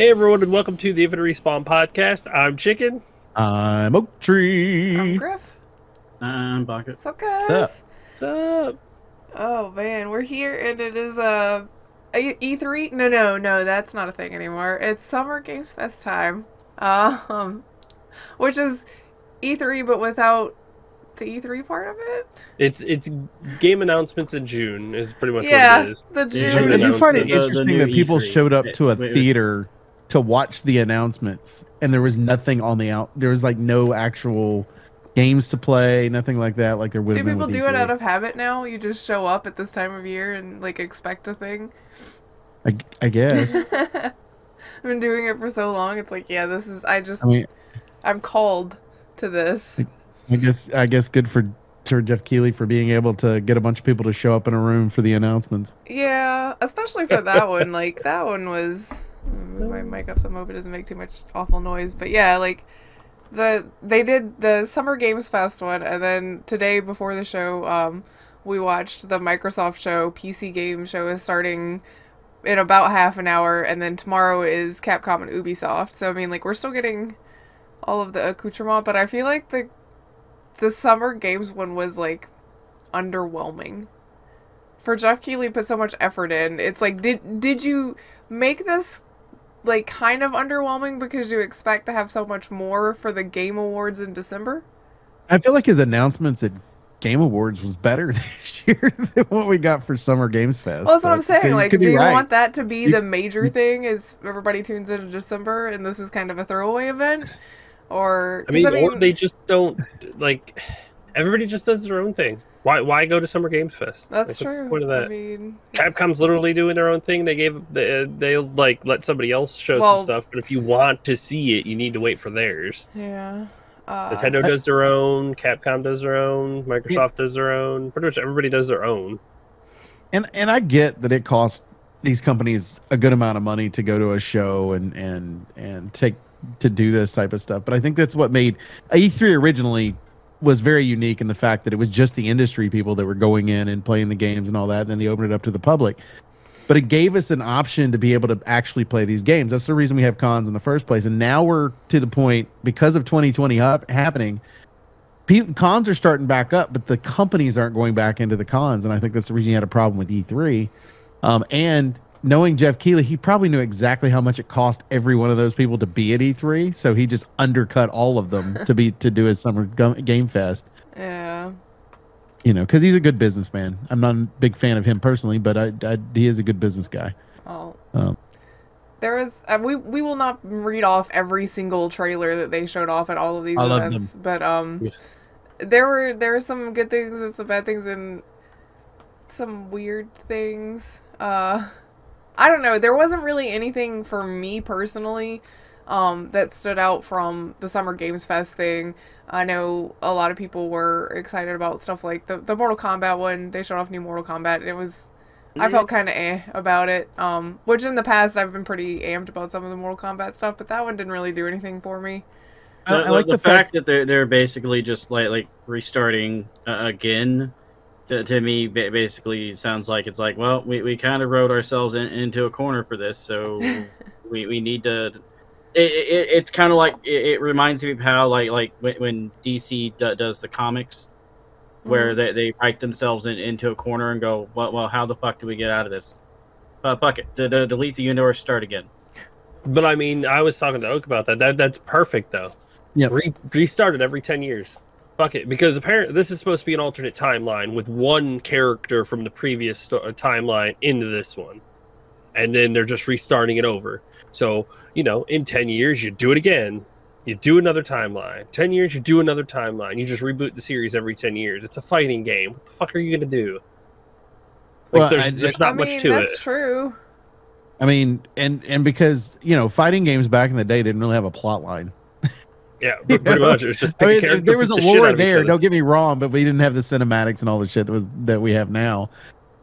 Hey everyone, and welcome to the Infinite Respawn podcast. I'm Chicken. I'm Oak Tree. I'm Grif. I'm Bucket. What's up, guys? What's up? What's up? Oh man, we're here, and it is uh, a E3. No, no, no, that's not a thing anymore. It's Summer Games Fest time. Um, which is E3, but without the E3 part of it. It's it's game announcements in June is pretty much yeah, what it is. the Yeah, I, June. I do find it The- the interesting that people E3. showed up to a wait, wait. theater to watch the announcements, and there was nothing on the out. There was like no actual games to play, nothing like that. Like there would Do people do it E3. out of habit now? You just show up at this time of year and like expect a thing. I, I guess. I've been doing it for so long. It's like, yeah, this is. I just, I mean, I'm called to this. I guess. I guess good for Sir Jeff Keighley for being able to get a bunch of people to show up in a room for the announcements. Yeah, especially for that one. Like that one was. Move my mic up so I hope it doesn't make too much awful noise. But yeah, like the they did the Summer Games Fest one, and then today before the show, um, we watched the Microsoft show. PC Game Show is starting in about half an hour, and then tomorrow is Capcom and Ubisoft. So I mean, like we're still getting all of the accoutrement, but I feel like the the Summer Games one was like underwhelming for Jeff Keighley put so much effort in. It's like did did you make this like kind of underwhelming because you expect to have so much more for the game awards in December? I feel like his announcements at Game Awards was better this year than what we got for Summer Games Fest. Well, that's what I'm But- so saying. like, could do you right. want that to be You- the major thing? Is everybody tunes in in December and this is kind of a throwaway event? Or I 'cause mean, or they just don't like. Everybody just does their own thing. Why why go to Summer Games Fest? that's Like, true. What's the point of that? I mean, it's- Capcom's literally doing their own thing. They gave they they like let somebody else show Well- some stuff. But if you want to see it, you need to wait for theirs. Yeah. Uh, Nintendo does their own. Capcom does their own. Microsoft does their own. Pretty much everybody does their own. and and I get that it costs these companies a good amount of money to go to a show and and and take to do this type of stuff. But I think that's what made E3 originally was very unique in the fact that it was just the industry people that were going in and playing the games and all that. And then they opened it up to the public. But it gave us an option to be able to actually play these games. That's the reason we have cons in the first place. And now we're to the point because of 2020 hap- happening. Pe- cons are starting back up, but the companies aren't going back into the cons, and I think that's the reason you had a problem with E3. Um, and knowing Jeff Keighley, he probably knew exactly how much it cost every one of those people to be at E3, so he just undercut all of them to be to do his summer game fest. Yeah. You know, because he's a good businessman. I'm not a big fan of him personally, but I, I he is a good business guy. Oh. Um, There is uh, we we will not read off every single trailer that they showed off at all of these I events, but um, Yes. there were there were some good things and some bad things and some weird things. Uh, I don't know. There wasn't really anything for me personally um, that stood out from the Summer Games Fest thing. I know a lot of people were excited about stuff like the the Mortal Kombat one. They showed off new Mortal Kombat. And it was I felt kind of eh about it. Um, which in the past I've been pretty amped about some of the Mortal Kombat stuff, but that one didn't really do anything for me. I, The, I like the, the, fact, fact. that they're they're basically just like like restarting uh, again. To, to me, basically sounds like it's like, well, we, we kind of rode ourselves in, into a corner for this, so we, we need to. It, it, it's kind of like it, it reminds me of how like like when, when DC do, does the comics, where they, they write themselves in, into a corner and go, well, well, how the fuck do we get out of this? Uh, bucket, d- d- delete the universe, start again. But I mean, I was talking to Oak about that. That that's perfect though. yeah Re- restart it every ten years. Fuck it, because apparently this is supposed to be an alternate timeline with one character from the previous sto- uh, timeline into this one, and then they're just restarting it over. So you know, in ten years, you do it again. You do another timeline. Ten years, you do another timeline. You just reboot the series every ten years. It's a fighting game. What the fuck are you gonna do? Like, Well, there's, I- there's I not mean, much to that's it. true. I mean, and and because you know, fighting games back in the day didn't really have a plot line. Yeah, pretty much. It was just I mean, there, character, there was a the lore there. Don't get me wrong, but we didn't have the cinematics and all the shit that was that we have now.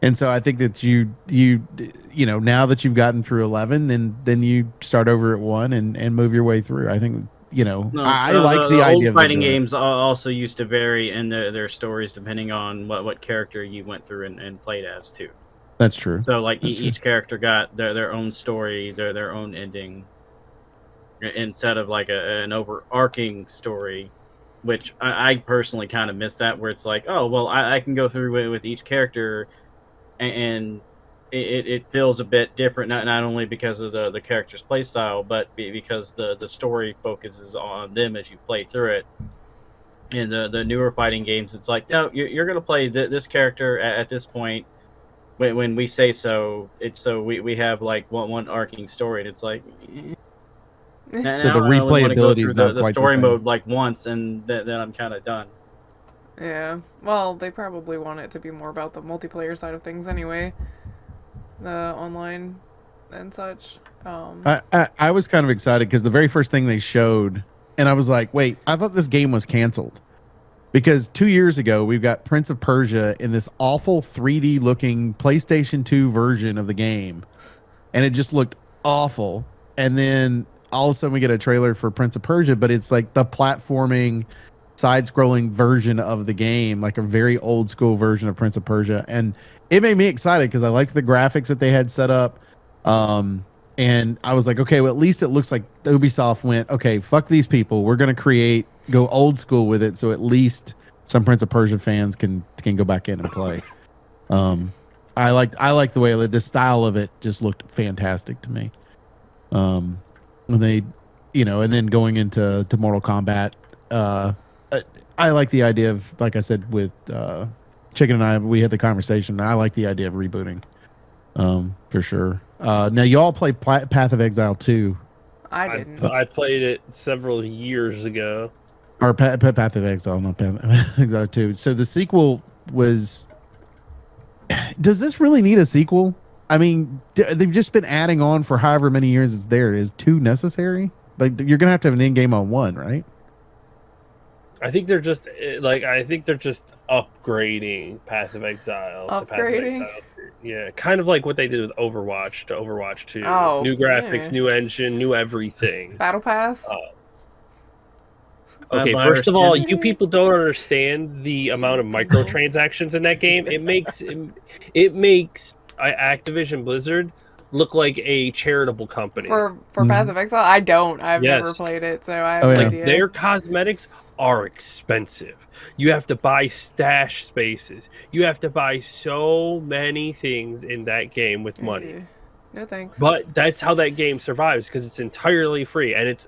And so I think that you you you know now that you've gotten through eleven, then then you start over at one and and move your way through. I think you know No, I, I the- like the, the, the idea old of fighting games also used to vary in their, their stories depending on what, what character you went through and, and played as too. That's true. So like e- true. each character got their, their own story, their their own ending. Instead of like a, an overarching story which I, I personally kind of miss that where it's like oh well i, I can go through with, each character and, and it, it feels a bit different not, not only because of the, the character's playstyle but because the, the story focuses on them as you play through it in the, the newer fighting games it's like no you're, you're going to play th- this character at, at this point when, when we say so it's so we, we have like one, one arcing story and it's like eh. So the I only wanna go replayability is not the, the quite the story same. mode like once and th- then i'm kind of done Yeah. Well, they probably want it to be more about the multiplayer side of things anyway. The online and such. Um, I, I, I was kind of excited because the very first thing they showed, and I was like, wait, I thought this game was canceled. Because two years ago, we've got Prince of Persia in this awful 3D looking PlayStation 2 version of the game. And it just looked awful. And then all of a sudden, we get a trailer for Prince of Persia, but it's like the platforming, side scrolling version of the game, like a very old school version of Prince of Persia. And it made me excited because I liked the graphics that they had set up. Um, and I was like, okay, well, at least it looks like Ubisoft went, okay, fuck these people. We're gonna create, go old school with it, so at least some Prince of Persia fans can can go back in and play. Um, I liked I liked the way it- the style of it just looked fantastic to me. Um, and they, you know, and then going into to Mortal Kombat, uh, I- I like the idea of, like I said with uh, Chicken and I, we had the conversation. I like the idea of rebooting, um, for sure. Uh, now y'all play Pla- Path of Exile 2 I I, didn't. I played it several years ago. or Pa- Pa- Path of Exile, not Path of Exile 2. So the sequel was. Does this really need a sequel? I mean, they've just been adding on for however many years it's there. Is two necessary? Like you're gonna have to have an in game on one, right? I think they're just eh, like I think they're just upgrading Path of Exile. To Path of Upgrading? Exile. Yeah, kind of like what they did with Overwatch to Overwatch 2. Oh, new graphics, yeah. new engine, new everything. Battle Pass? Uh, Okay, first of all, you people don't understand the amount of microtransactions in that game. It makes it, it makes Activision Blizzard look like a charitable company. for for Mhm. Path of Exile? I don't. I've never played it, so I have Oh, no yeah. idea. their cosmetics are expensive. You have to buy stash spaces. You have to buy so many things in that game with money. Eh, No thanks. But that's how that game survives because it's entirely free and it's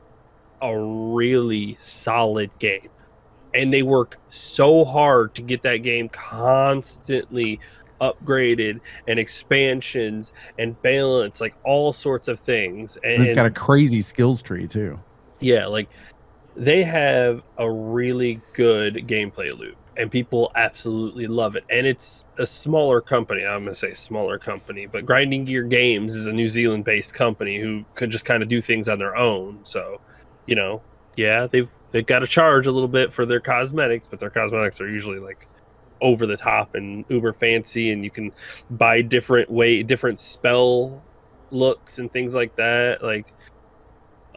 a really solid game. And they work so hard to get that game constantly upgraded and expansions and balance, like all sorts of things. And, And it's got a crazy skills tree too. yeah, like they have a really good gameplay loop and people absolutely love it. And it's a smaller company. I'm going to say smaller company, but Grinding Gear Games is a New Zealand based company who could just kind of do things on their own. So, you know, yeah, they've they've got to charge a little bit for their cosmetics, but their cosmetics are usually like over the top and uber fancy and you can buy different way different spell looks and things like that. Like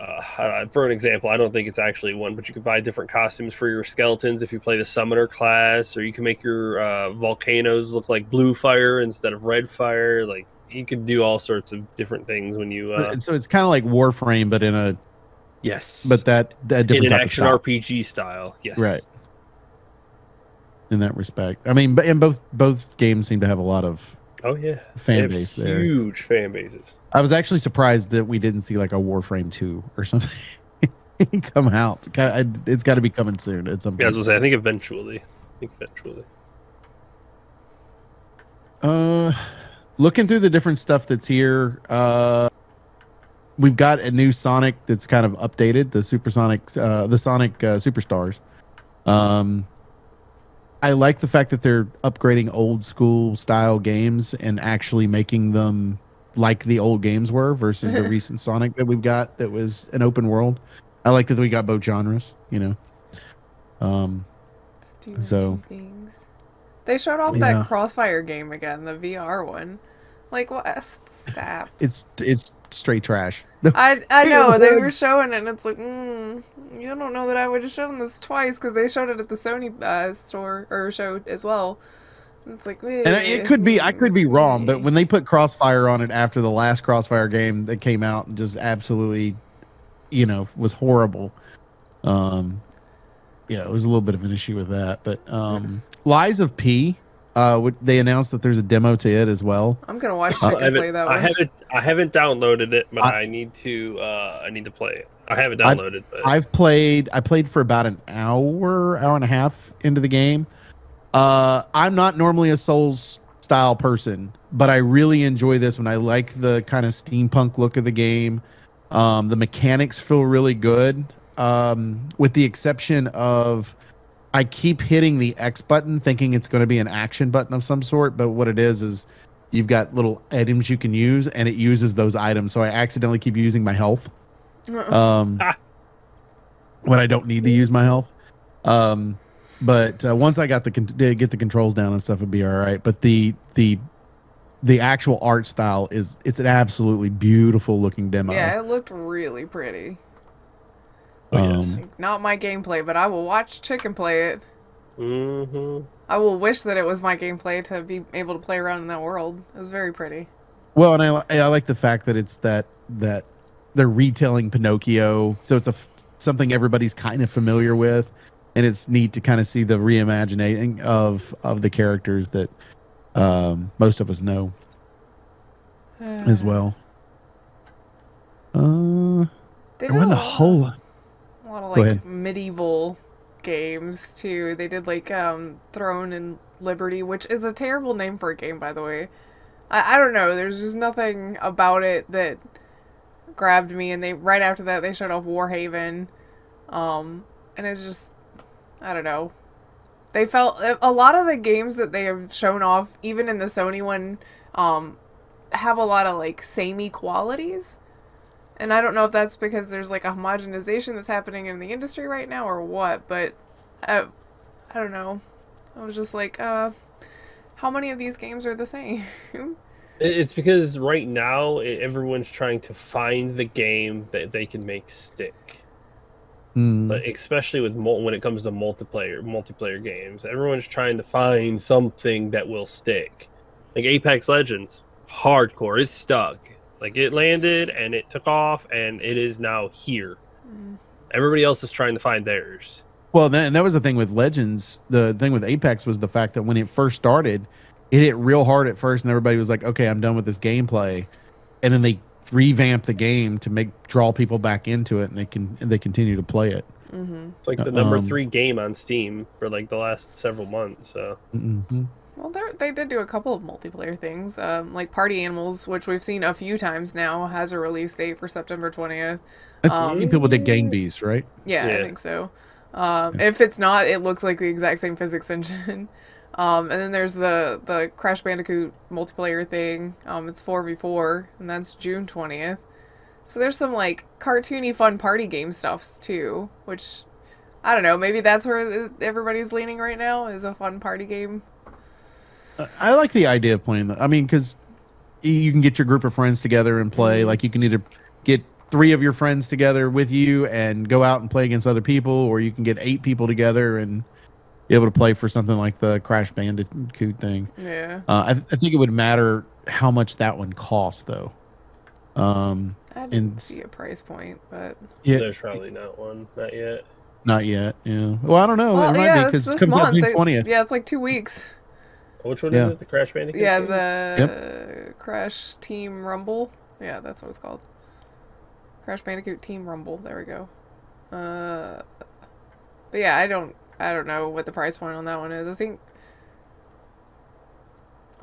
uh, for an example, I don't think it's actually one, but you can buy different costumes for your skeletons if you play the summoner class, or you can make your uh, volcanoes look like blue fire instead of red fire. Like you can do all sorts of different things when you. Uh, so it's kind of like Warframe, but in a yes, but that a in an action style. RPG style. Yes, Right. In that respect. I mean, and both both games seem to have a lot of Oh yeah, fan base there. Huge fan bases. I was actually surprised that we didn't see like a Warframe two or something come out. It's got to be coming soon at some Yeah, I was gonna say. I think eventually. I think eventually. Uh, looking through the different stuff that's here, uh, we've got a new Sonic that's kind of updated. The Supersonic, uh, the Sonic uh, Superstars. Um, I like the fact that they're upgrading old school style games and actually making them like the old games were versus the recent Sonic that we've got that was an open world. I like that we got both genres. You know. Um, Let's do two So- things. They showed off Yeah. that Crossfire game again, the VR one. Like what? s- Stop. it's it's straight trash. I I know they were showing it, and it's like, mm, you don't know that I would have shown this twice because they showed it at the Sony uh, store or show as well. It's like, And it could be, I could be wrong, but when they put Crossfire on it after the last Crossfire game that came out and just absolutely you know, was horrible. Um, yeah, it was a little bit of an issue with that. But um, Lies of P, uh, they announced that there's a demo to it as well. I'm gonna watch Uh, Chicken I haven't, play that I one. haven't I haven't downloaded it, but I- I, need to uh I need to play it. I haven't I- downloaded, but I've played. I played for about an hour, hour and a half into the game. Uh, I'm not normally a Souls style person, but I really enjoy this one. I like the kind of steampunk look of the game. Um, the mechanics feel really good, um, with the exception of I keep hitting the X button, thinking it's going to be an action button of some sort, but what it is is you've got little items you can use, and it uses those items. So I accidentally keep using my health um, Ah. when I don't need to use my health. Um, but uh, once I got the con- get the controls down and stuff, it'd be all right. But the the the actual art style is it's an absolutely beautiful looking demo. yeah, it looked really pretty. Oh, yes. Um, Not my gameplay, but I will watch Chicken play it. mm-hmm. I will wish that it was my gameplay to be able to play around in that world. It was very pretty. Well, and I I like the fact that it's that that they're retelling Pinocchio, so it's a f- something everybody's kind of familiar with, and it's neat to kind of see the reimagining of of the characters that um, most of us know as well. Uh, They I did went a a whole lot. A lot of like medieval games too. They did like um Throne and Liberty, which is a terrible name for a game, by the way. I, I don't know. There's just nothing about it that grabbed me. And they right after that they showed off Warhaven, um, and it's just I don't know. They felt a lot of the games that they have shown off, even in the Sony one, um, have a lot of like samey qualities. And I don't know if that's because there's like a homogenization that's happening in the industry right now or what, but I, I don't know. I was just like, uh, how many of these games are the same? It's because right now everyone's trying to find the game that they can make stick. Mm, But especially with mul- when it comes to multiplayer multiplayer games, everyone's trying to find something that will stick. Like Apex Legends, hardcore, it's stuck. Like it landed and it took off and it is now here. Mm. Everybody else is trying to find theirs. well, that, and that was the thing with Legends. The thing with Apex was the fact that when it first started, it hit real hard at first, and everybody was like, "Okay, I'm done with this gameplay," and then they revamped the game to make draw people back into it, and they can and they continue to play it. hmm It's like the number Um, three game on Steam for like the last several months. So hmm Well, they're- did do a couple of multiplayer things, um, like Party Animals, which we've seen a few times now, has a release date for September 20th. That's Um, people did Gang Beast, right? Yeah, I think so. Um, If it's not, it looks like the exact same physics engine. Um, and then there's the the Crash Bandicoot multiplayer thing. Um, it's four v four, and that's June twentieth. So there's some like cartoony, fun party game stuffs too, which I don't know. Maybe that's where everybody's leaning right now is a fun party game. I like the idea of playing. The, I mean, because you can get your group of friends together and play. Mhm. Like you can either get three of your friends together with you and go out and play against other people, or you can get eight people together and be able to play for something like the Crash Bandicoot thing. Yeah, Uh, I, I think it would matter how much that one costs, though. Um, I And didn't s- see a price point, but yeah, there's probably not one, not yet. not yet. Yeah. Well, I don't know. well, it might yeah, be it's because it this comes out month. June twentieth. Yeah, it's like two weeks. Which one Yeah. is it? The Crash Bandicoot? Yeah, game? the Crash Team Rumble. Yeah, that's what it's called. Crash Bandicoot Team Rumble. There we go. Uh, but yeah, I don't, I don't know what the price point on that one is. I think,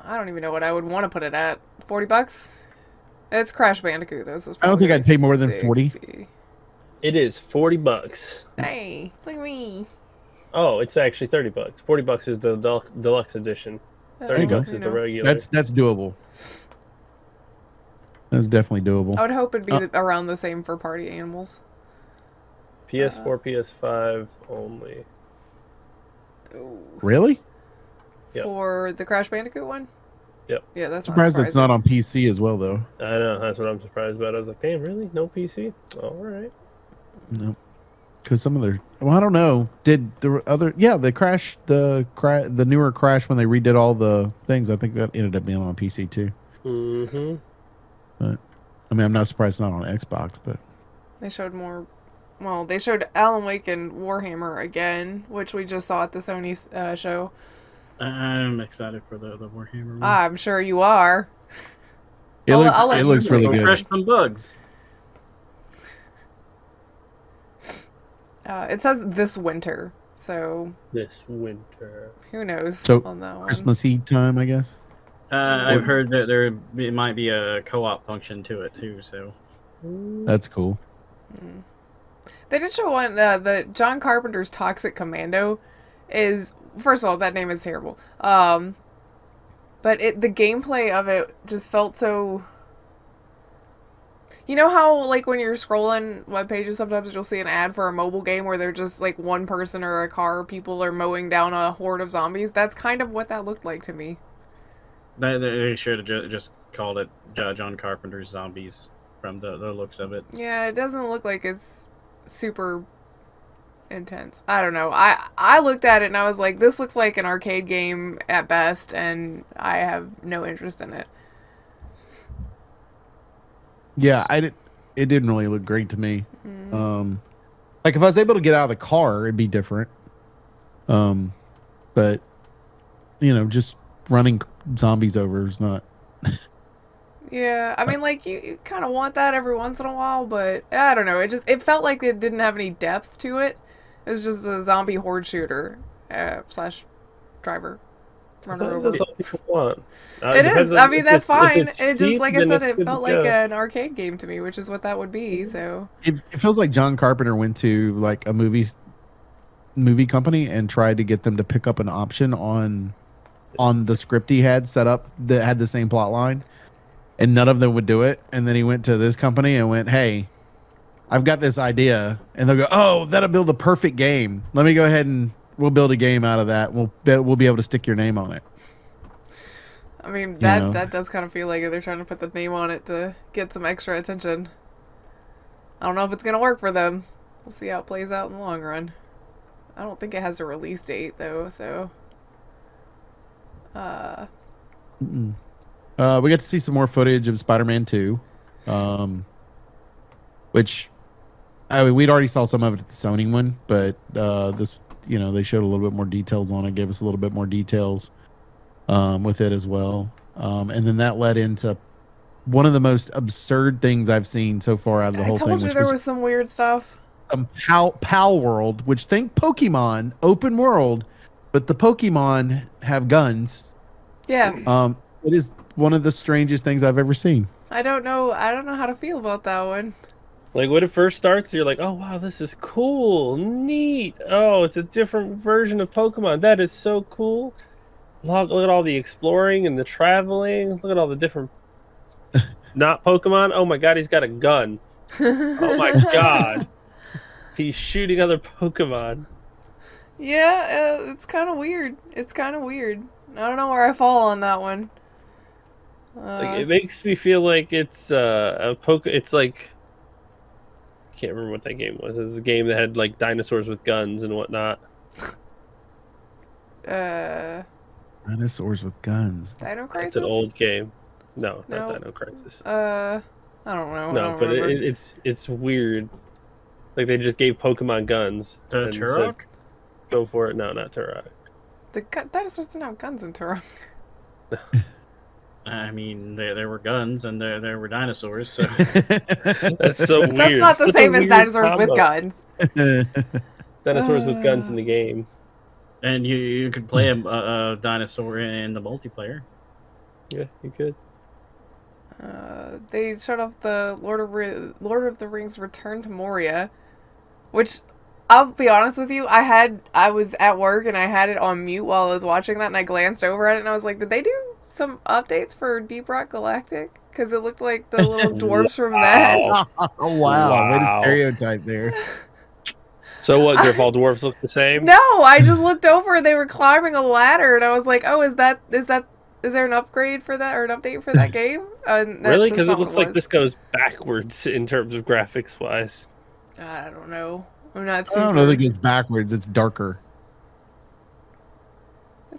I don't even know what I would want to put it at. Forty bucks. It's Crash Bandicoot though. So I don't think I'd pay more than 40. It is forty bucks. Hey, look at me. Oh, it's actually thirty bucks. Forty bucks is the del- deluxe edition. Thirty you go. bucks is the regular. That's that's doable. That's definitely doable. I would hope it'd be Uh, around the same for Party Animals. PS4, uh, PS5 only. Really? Yep. For the Crash Bandicoot one. Yep. Yeah, that's Surprised not it's not on PC as well, though. I know that's what I'm surprised about. I was like, damn, really? No PC? All right. No, because some of their well, I don't know. Did the other? Yeah, the crash, the cra- the newer crash when they redid all the things. I think that ended up being on PC too. Mm-hmm. I mean, I'm not surprised it's not on Xbox, but They showed more. Well, they showed Alan Wake and Warhammer again, which we just saw at the Sony uh, show. I'm excited for the the Warhammer. one. I'm sure you are. It I'll- looks I'll it looks really good. Fresh some bugs. Uh, it says this winter, so This winter. who knows So, on that one. Christmas Eve time, I guess. Uh, I've heard that there be- might be a co-op function to it too. So That's cool. They did show one. Uh, the John Carpenter's Toxic Commando is first of all that name is terrible. Um, but it the gameplay of it just felt so. You know how like when you're scrolling web pages, sometimes you'll see an ad for a mobile game where they're just like one person or a car, people are mowing down a horde of zombies. That's kind of what that looked like to me. they, they should have just called it John Carpenter's Zombies from the, the looks of it. Yeah, it doesn't look like it's super intense. I don't know. I I looked at it and I was like, this looks like an arcade game at best, and I have no interest in it. Yeah, I did. It didn't really look great to me. Mm. Um, like if I was able to get out of the car, it'd be different. Um, but you know, just running zombies over is not. Yeah, I mean, like you, you kind of want that every once in a while, but I don't know. It just it felt like it didn't have any depth to it. It was just a zombie horde shooter uh, slash driver runner over. That's all people want. Uh, It depends is. I mean, that's fine. It just cheap, like I said, it felt to like go. an arcade game to me, which is what that would be. So It, it feels like John Carpenter went to like a movie movie company and tried to get them to pick up an option on on the script he had set up that had the same plot line and none of them would do it and then he went to this company and went hey i've got this idea and they'll go oh that'll build a perfect game let me go ahead and we'll build a game out of that we'll be, we'll be able to stick your name on it I mean, that know. that does kind of feel like they're trying to put the name on it to get some extra attention. I don't know if it's gonna work for them. We'll see how it plays out in the long run. I don't think it has a release date though, so. Uh. Uh, we got to see some more footage of Spider-Man 2, um, which I mean, we'd already saw some of it at the Sony one, but uh, this, you know, they showed a little bit more details on it, gave us a little bit more details um, with it as well, um, and then that led into one of the most absurd things I've seen so far out of the I whole told thing, you there was was some weird stuff. some Pal Pal World, which think Pokemon open world, but the Pokemon have guns. Yeah, Um, it is one of the strangest things I've ever seen. I don't know. I don't know how to feel about that one. Like when it first starts, you're like, "Oh wow, this is cool, neat. Oh, it's a different version of Pokemon. That is so cool. Look, look at all the exploring and the traveling. Look at all the different not Pokemon. Oh my god, he's got a gun. Oh my god, he's shooting other Pokemon. Yeah, uh, it's kind of weird. It's kind of weird. I don't know where I fall on that one. Uh, Like it makes me feel like it's uh, a poke. It's like I can't remember what that game was. It was a game that had like dinosaurs with guns and whatnot. uh, Dinosaurs with guns. Dino Crisis. It's an old game. No, No. not Dino Crisis. Uh, I don't know. No, don't but it, it, it's it's weird. Like they just gave Pokemon guns. The and said, Turok? Go for it. No, not Turok. the gu- dinosaurs didn't have guns in Turok. I mean, there there were guns and there there were dinosaurs. So That's so weird. That's not the Such same as dinosaurs combo. with guns. Dinosaurs with guns Uh. in the game. and you you could play a, a, a dinosaur in the multiplayer. Yeah, you could. Uh, they showed off the Lord of Ri- Lord of the Rings Return to Moria, which I'll be honest with you, I had I was at work and I had it on mute while I was watching that, and I glanced over at it and I was like, did they do some updates for Deep Rock Galactic? Because it looked like the little dwarfs from that. Wow. oh wow, way to Wow. stereotype there. So what? If all dwarves look the same? No, I just looked over and they were climbing a ladder, and I was like, oh, is that is that is there an upgrade for that or an update for that game? And that- Really? Because it not what looks like this goes backwards in terms of graphics wise. I don't know. I'm not I don't know that it goes backwards. It's darker.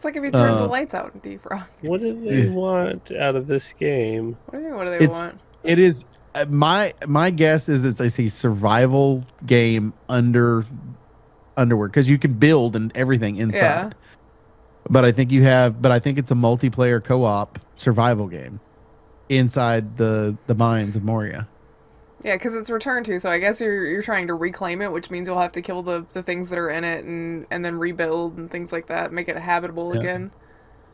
It's like if you turn the Uh, lights out in Deep Rock. What do they Yeah. want out of this game? What do you mean? What do they It's- want? It is. uh, my my guess is it's a survival game under underwear because you can build and everything inside. Yeah. But I think you have, but I think it's a multiplayer co-op survival game inside the the mines of Moria. Yeah, because it's returned to, so I guess you're you're trying to reclaim it, which means you'll have to kill the, the things that are in it and and then rebuild and things like that, make it habitable Yeah. again.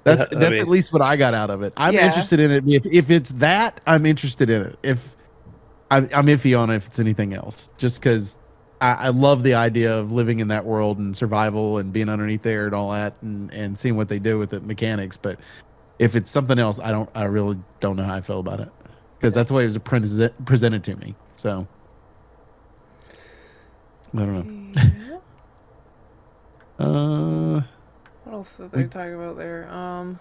That's I that's mean- at least what I got out of it. I'm Yeah. interested in it. If if it's that, I'm interested in it. If I'm, I'm iffy on it if it's anything else, just because I, I love the idea of living in that world and survival and being underneath there and all that and and seeing what they do with the mechanics. But if it's something else, I don't. I really don't know how I feel about it because that's the way it was prese- presented to me. So I don't know. Uh, What else did they talk about there? Um,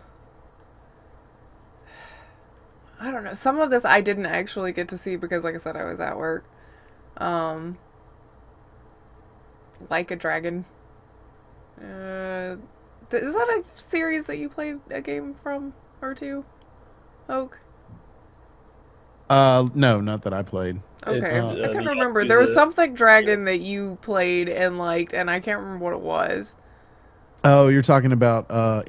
I don't know. Some of this I didn't actually get to see because, like I said, I was at work. Um, like a dragon. Uh, th- is that a series that you played a game from or two? Oak. Uh, no, not that I played. Okay, It's, I uh, can't remember. There was something dragon that you played and liked, and I can't remember what it was. Oh, you're talking about uh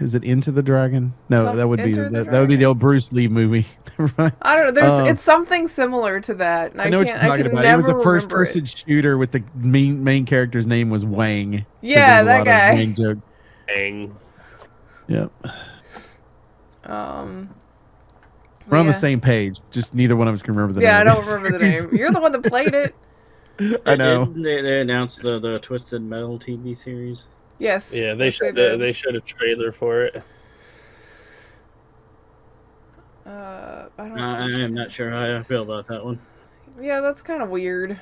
is it Into the Dragon? No, Some- that would be Enter that, the that would be the old Bruce Lee movie. Never mind. I don't know. There's Um, it's something similar to that. And I, I know what can't. you're talking about. It was a first remember it. person shooter with the main main character's name was Wang. Yeah, there that guy. Wang joke. Bang. Yep. Um, We're on the same page. Just neither one of us can remember the name. Yeah, I don't remember the name. You're the one that played it. I know. They, they announced the, the Twisted Metal TV series. Yes. Yeah, they yes, showed did. the, they showed a trailer for it. Uh, I don't. I think- am not sure how I feel about that one. Yeah, that's kind of weird.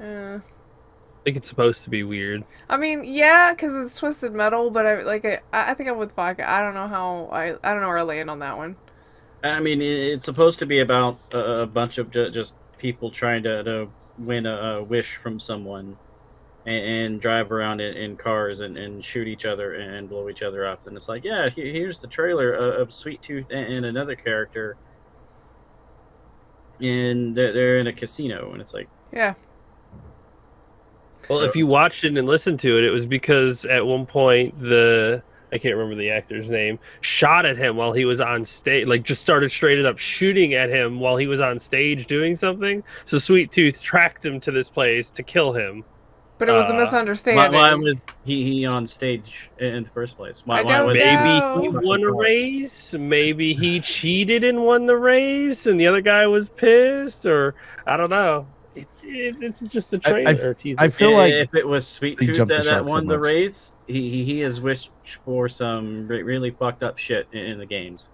Uh, I think it's supposed to be weird. I mean, yeah, because it's twisted metal, but I like I, I think I'm with Vodka. I don't know how I I don't know where I land on that one. I mean, it's supposed to be about a, a bunch of ju- just people trying to, to win a, a wish from someone and, and drive around in, in cars and, and shoot each other and blow each other up. And it's like, yeah, here's the trailer of, of Sweet Tooth and, and another character. And they're, they're in a casino. And it's like, Yeah. Well, if you watched it and listened to it, it was because at one point the I can't remember the actor's name shot at him while he was on stage, like just started straight up shooting at him while he was on stage doing something. So Sweet Tooth tracked him to this place to kill him. But it was a Uh, why, misunderstanding. why was he, he on stage in in the first place? Why, I don't was know. Maybe he won a race. Maybe he cheated and won the race, and the other guy was pissed, or I don't know. It's it, it's just a trailer or teaser. I feel like if it was Sweet Tooth jumped the that, that shark so won the race, he, he he has wished for some really fucked up shit in, in the games.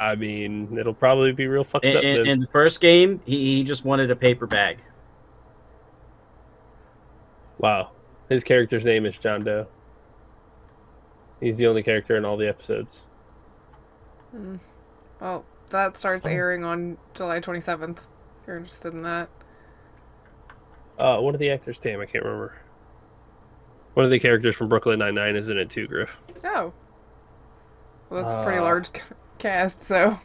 I mean, it'll probably be real fucked In, up. in, then. in the first game, he, he just wanted a paper bag. Wow. His character's name is John Doe. He's the only character in all the episodes. Hmm. Well, that starts airing on July 27th. If you're interested in that. Uh, what are the actors' name? I can't remember. One of the characters from Brooklyn Nine Nine is in it too, Grif. Oh. Well, that's a pretty Uh, large cast, so.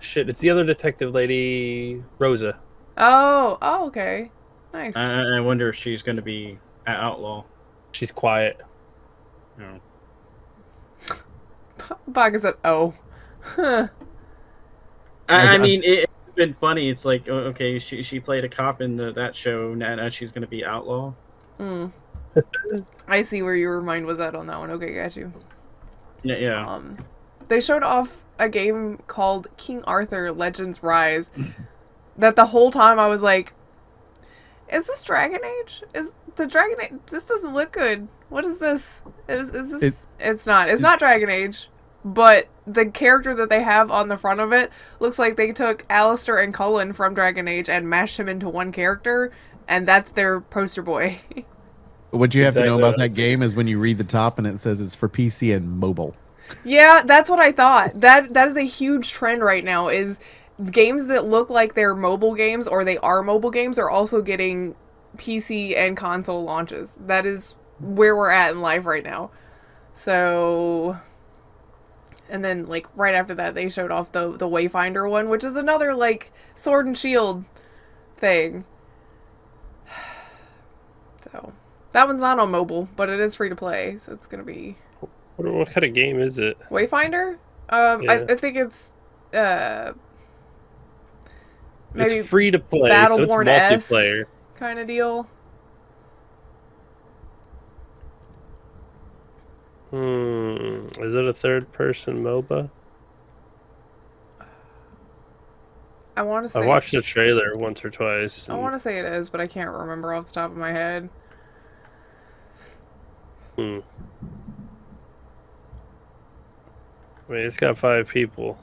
Shit, it's the other detective lady, Rosa. Oh, oh, okay. Nice. I, I wonder if she's going to be an outlaw. She's quiet. You know. Bog is at oh. Huh. I, I mean, it, it's been funny. It's like, okay, she she played a cop in the, that show. Now, now she's going to be outlaw. Mm. I see where your mind was at on that one. Okay, got you. Yeah, yeah. Um, they showed off a game called King Arthur Legends Rise. that the whole time I was like, "Is this Dragon Age? Is the Dragon Age? This doesn't look good. What is this? Is is this? it's not. It's not Dragon Age." But the character that they have on the front of it looks like they took Alistair and Cullen from Dragon Age and mashed him into one character, and that's their poster boy. what you have to know about that game is when you read the top and it says it's for PC and mobile. Yeah, that's what I thought. That that is a huge trend right now is games that look like they're mobile games or they are mobile games are also getting PC and console launches. That is where we're at in life right now. So and then like right after that they showed off the the Wayfinder one, which is another like sword and shield thing. So that one's not on mobile, but it is free to play, so it's gonna be What, what kind of game is it? Wayfinder. Um, I, Yeah. I think it's uh maybe it's free to play, so it's Battleborn-esque. multiplayer. kind of deal. Hmm. Is it a third person MOBA? I want to say I watched the trailer once or twice. I want to say it is, but I can't remember off the top of my head. Hmm. I mean, it's got five people.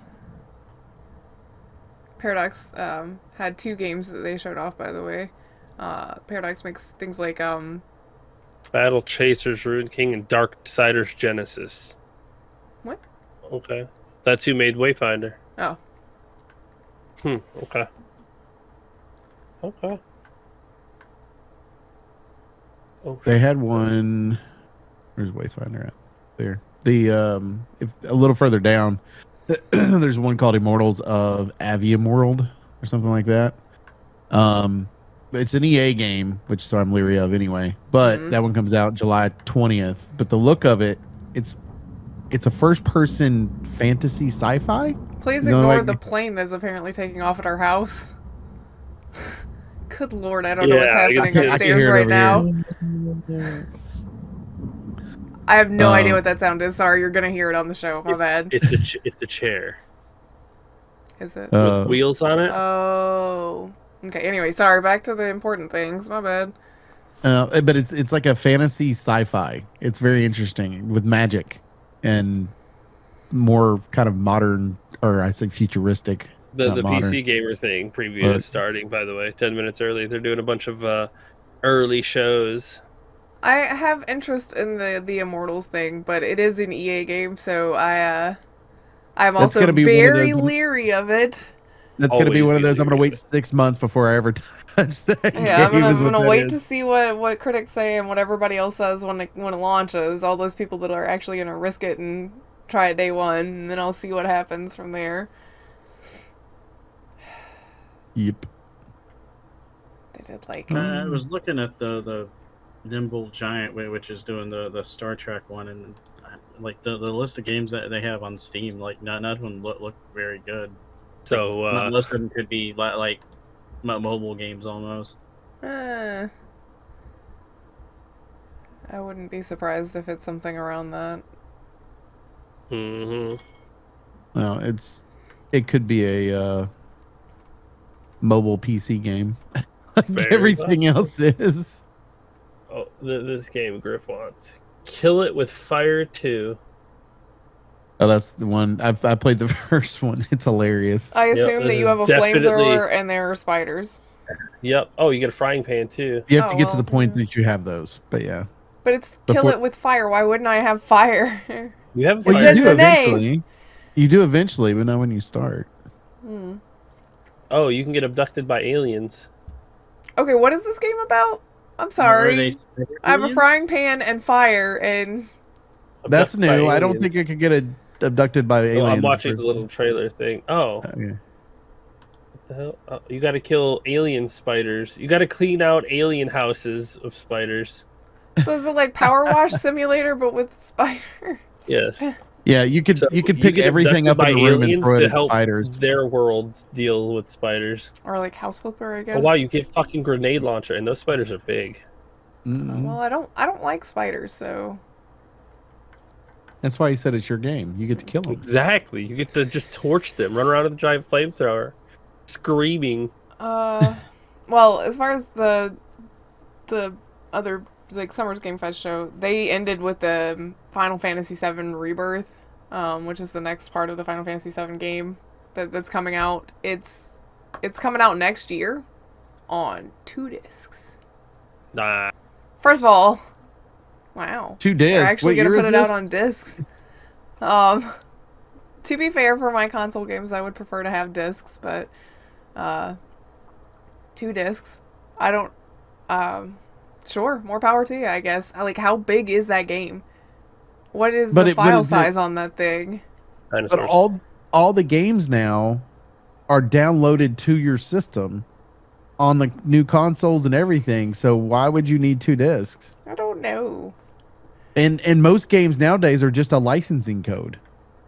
Paradox um, had two games that they showed off, by the way. Uh, Paradox makes things like um, Battle Chasers, Ruin King, and Darksiders Genesis. What? Okay. That's who made Wayfinder. oh, Hmm. Okay. Okay. Oh, They had one. Where's Wayfinder at? There. The um, if a little further down, there's one called Immortals of Aveum World or something like that. Um, it's an EA game, which so I'm leery of anyway. But Mhm. that one comes out July 20th. But the look of it, it's it's a first person fantasy sci-fi. please Is it ignore like- the plane that's apparently taking off at our house. Good lord, I don't know what's Yeah, I can- happening can upstairs right over now. I have no idea Um, what that sound is. Sorry, you're gonna hear it on the show. My it's, bad. It's a ch- it's a chair Is it? Uh, with wheels on it. oh. Okay. Anyway, sorry. Back to the important things. My bad. Uh, but it's it's like a fantasy sci-fi. It's very interesting with magic and more kind of modern, or I say futuristic. the the modern. PC gamer thing preview is starting. By the way, ten minutes early. They're doing a bunch of uh, early shows. I have interest in the the Immortals thing, but it is an EA game, so I uh I'm That's also be one of very those- leery of it. That's going to be one of those. I'm going to wait six months before I ever touch that Yeah, I'm game. gonna, I'm gonna wait is. to see what what critics say and what everybody else says when it when it launches. All those people that are actually gonna risk it and try it day one, and then I'll see what happens from there. Yep. They did like Uh, I was looking at the the Nimble Giant, whi- which is doing the the Star Trek one, and uh, like the, the list of games that they have on Steam, like none, none of them look, look very good. So uh, Most of them could be li- like mobile games almost. Uh, I wouldn't be surprised if it's something around that. Mm-hmm. Well, it's it could be a uh, mobile PC game. like Very everything else is. Oh, th- this game Grif wants. Kill it with fire two. Oh, that's the one. I've I played the first one. It's hilarious. I Yep, assume that you have a definitely- flamethrower and there are spiders. Yep. Oh, you get a frying pan too. You have Oh, to get to the point yeah. that you have those. But yeah. But it's kill it with fire. Why wouldn't I have fire? You have a Well, you do the name. eventually. You do eventually, but not when you start. Hmm. Oh, you can get abducted by aliens. Okay, what is this game about? I'm sorry. I have a frying pan and fire, and That's new. I don't think it could get a, abducted by Oh, aliens. I'm watching the little trailer thing. Oh, what Okay. the hell? Oh, you got to kill alien spiders. You got to clean out alien houses of spiders. so is it like Power Wash Simulator but with spiders? Yes. Yeah, you could So you could pick get everything up in by the room and aliens throw it to at help spiders. Their worlds deal with spiders. Or like House Flipper, I guess. Oh wow, you get fucking grenade launcher, and those spiders are big. Mm-mm. Well, I don't. I don't like spiders, so That's why he said it's your game. You get to kill them. Exactly. You get to just torch them, run around with a giant flamethrower, screaming. Uh, well, as far as the the other like Summer's Game Fest show, they ended with the Final Fantasy VII Rebirth, um, which is the next part of the Final Fantasy VII game that, that's coming out. It's it's coming out next year on two discs. Nah. First of all, wow, Two they're discs. actually gonna put it this? out on discs. Um, to be fair, for my console games, I would prefer to have discs, but uh, two discs. I don't. Um, sure, more power to you, I guess. I Like, how big is that game? What is But the it- file is it- size on that thing? but all all the games now are downloaded to your system on the new consoles and everything. So why would you need two discs? I don't know. And and most games nowadays are just a licensing code.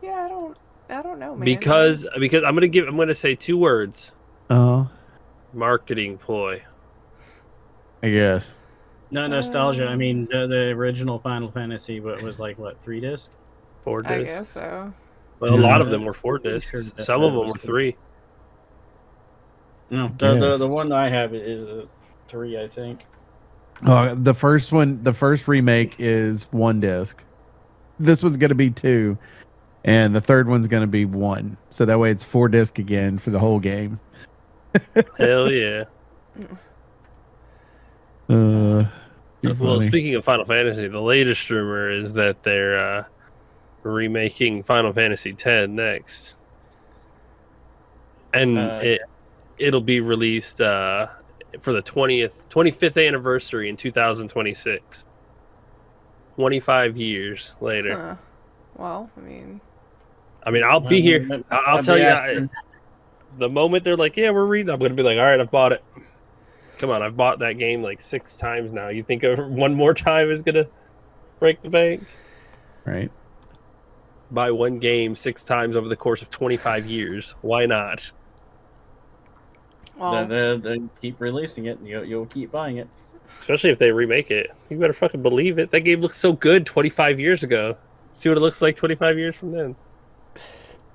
Yeah, I don't. I don't know, man. because because I'm gonna give I'm gonna say two words: Uh marketing ploy. I guess. No nostalgia. I mean, the, the original Final Fantasy what was like what three disc? Four I discs. guess so. Well, a lot of them were four Pretty discs. sure Some of them were three. No, the, the the one I have is a three, I think. Uh, the first one, the first remake is one disc. This was going to be two, and the third one's going to be one. So that way, it's four disc again for the whole game. Hell yeah. Uh, Well, funny. speaking of Final Fantasy, the latest rumor is that they're uh, remaking Final Fantasy X next, and Uh, it it'll be released uh, for the twentieth, twenty fifth anniversary in two thousand twenty six. Twenty five years later. Huh. Well, I mean, I mean, I'll be here. I- I'll I'll tell you. I, the moment they're like, "Yeah, we're reading," I'm gonna be like, "All right, I've bought it." Come on, I've bought that game like six times now. You think one more time is gonna break the bank? right? buy one game six times over the course of 25 years. Why not? Well, They, they, they keep releasing it, and you'll, you'll keep buying it. Especially if they remake it. You better fucking believe it. That game looked so good 25 years ago. See what it looks like 25 years from then.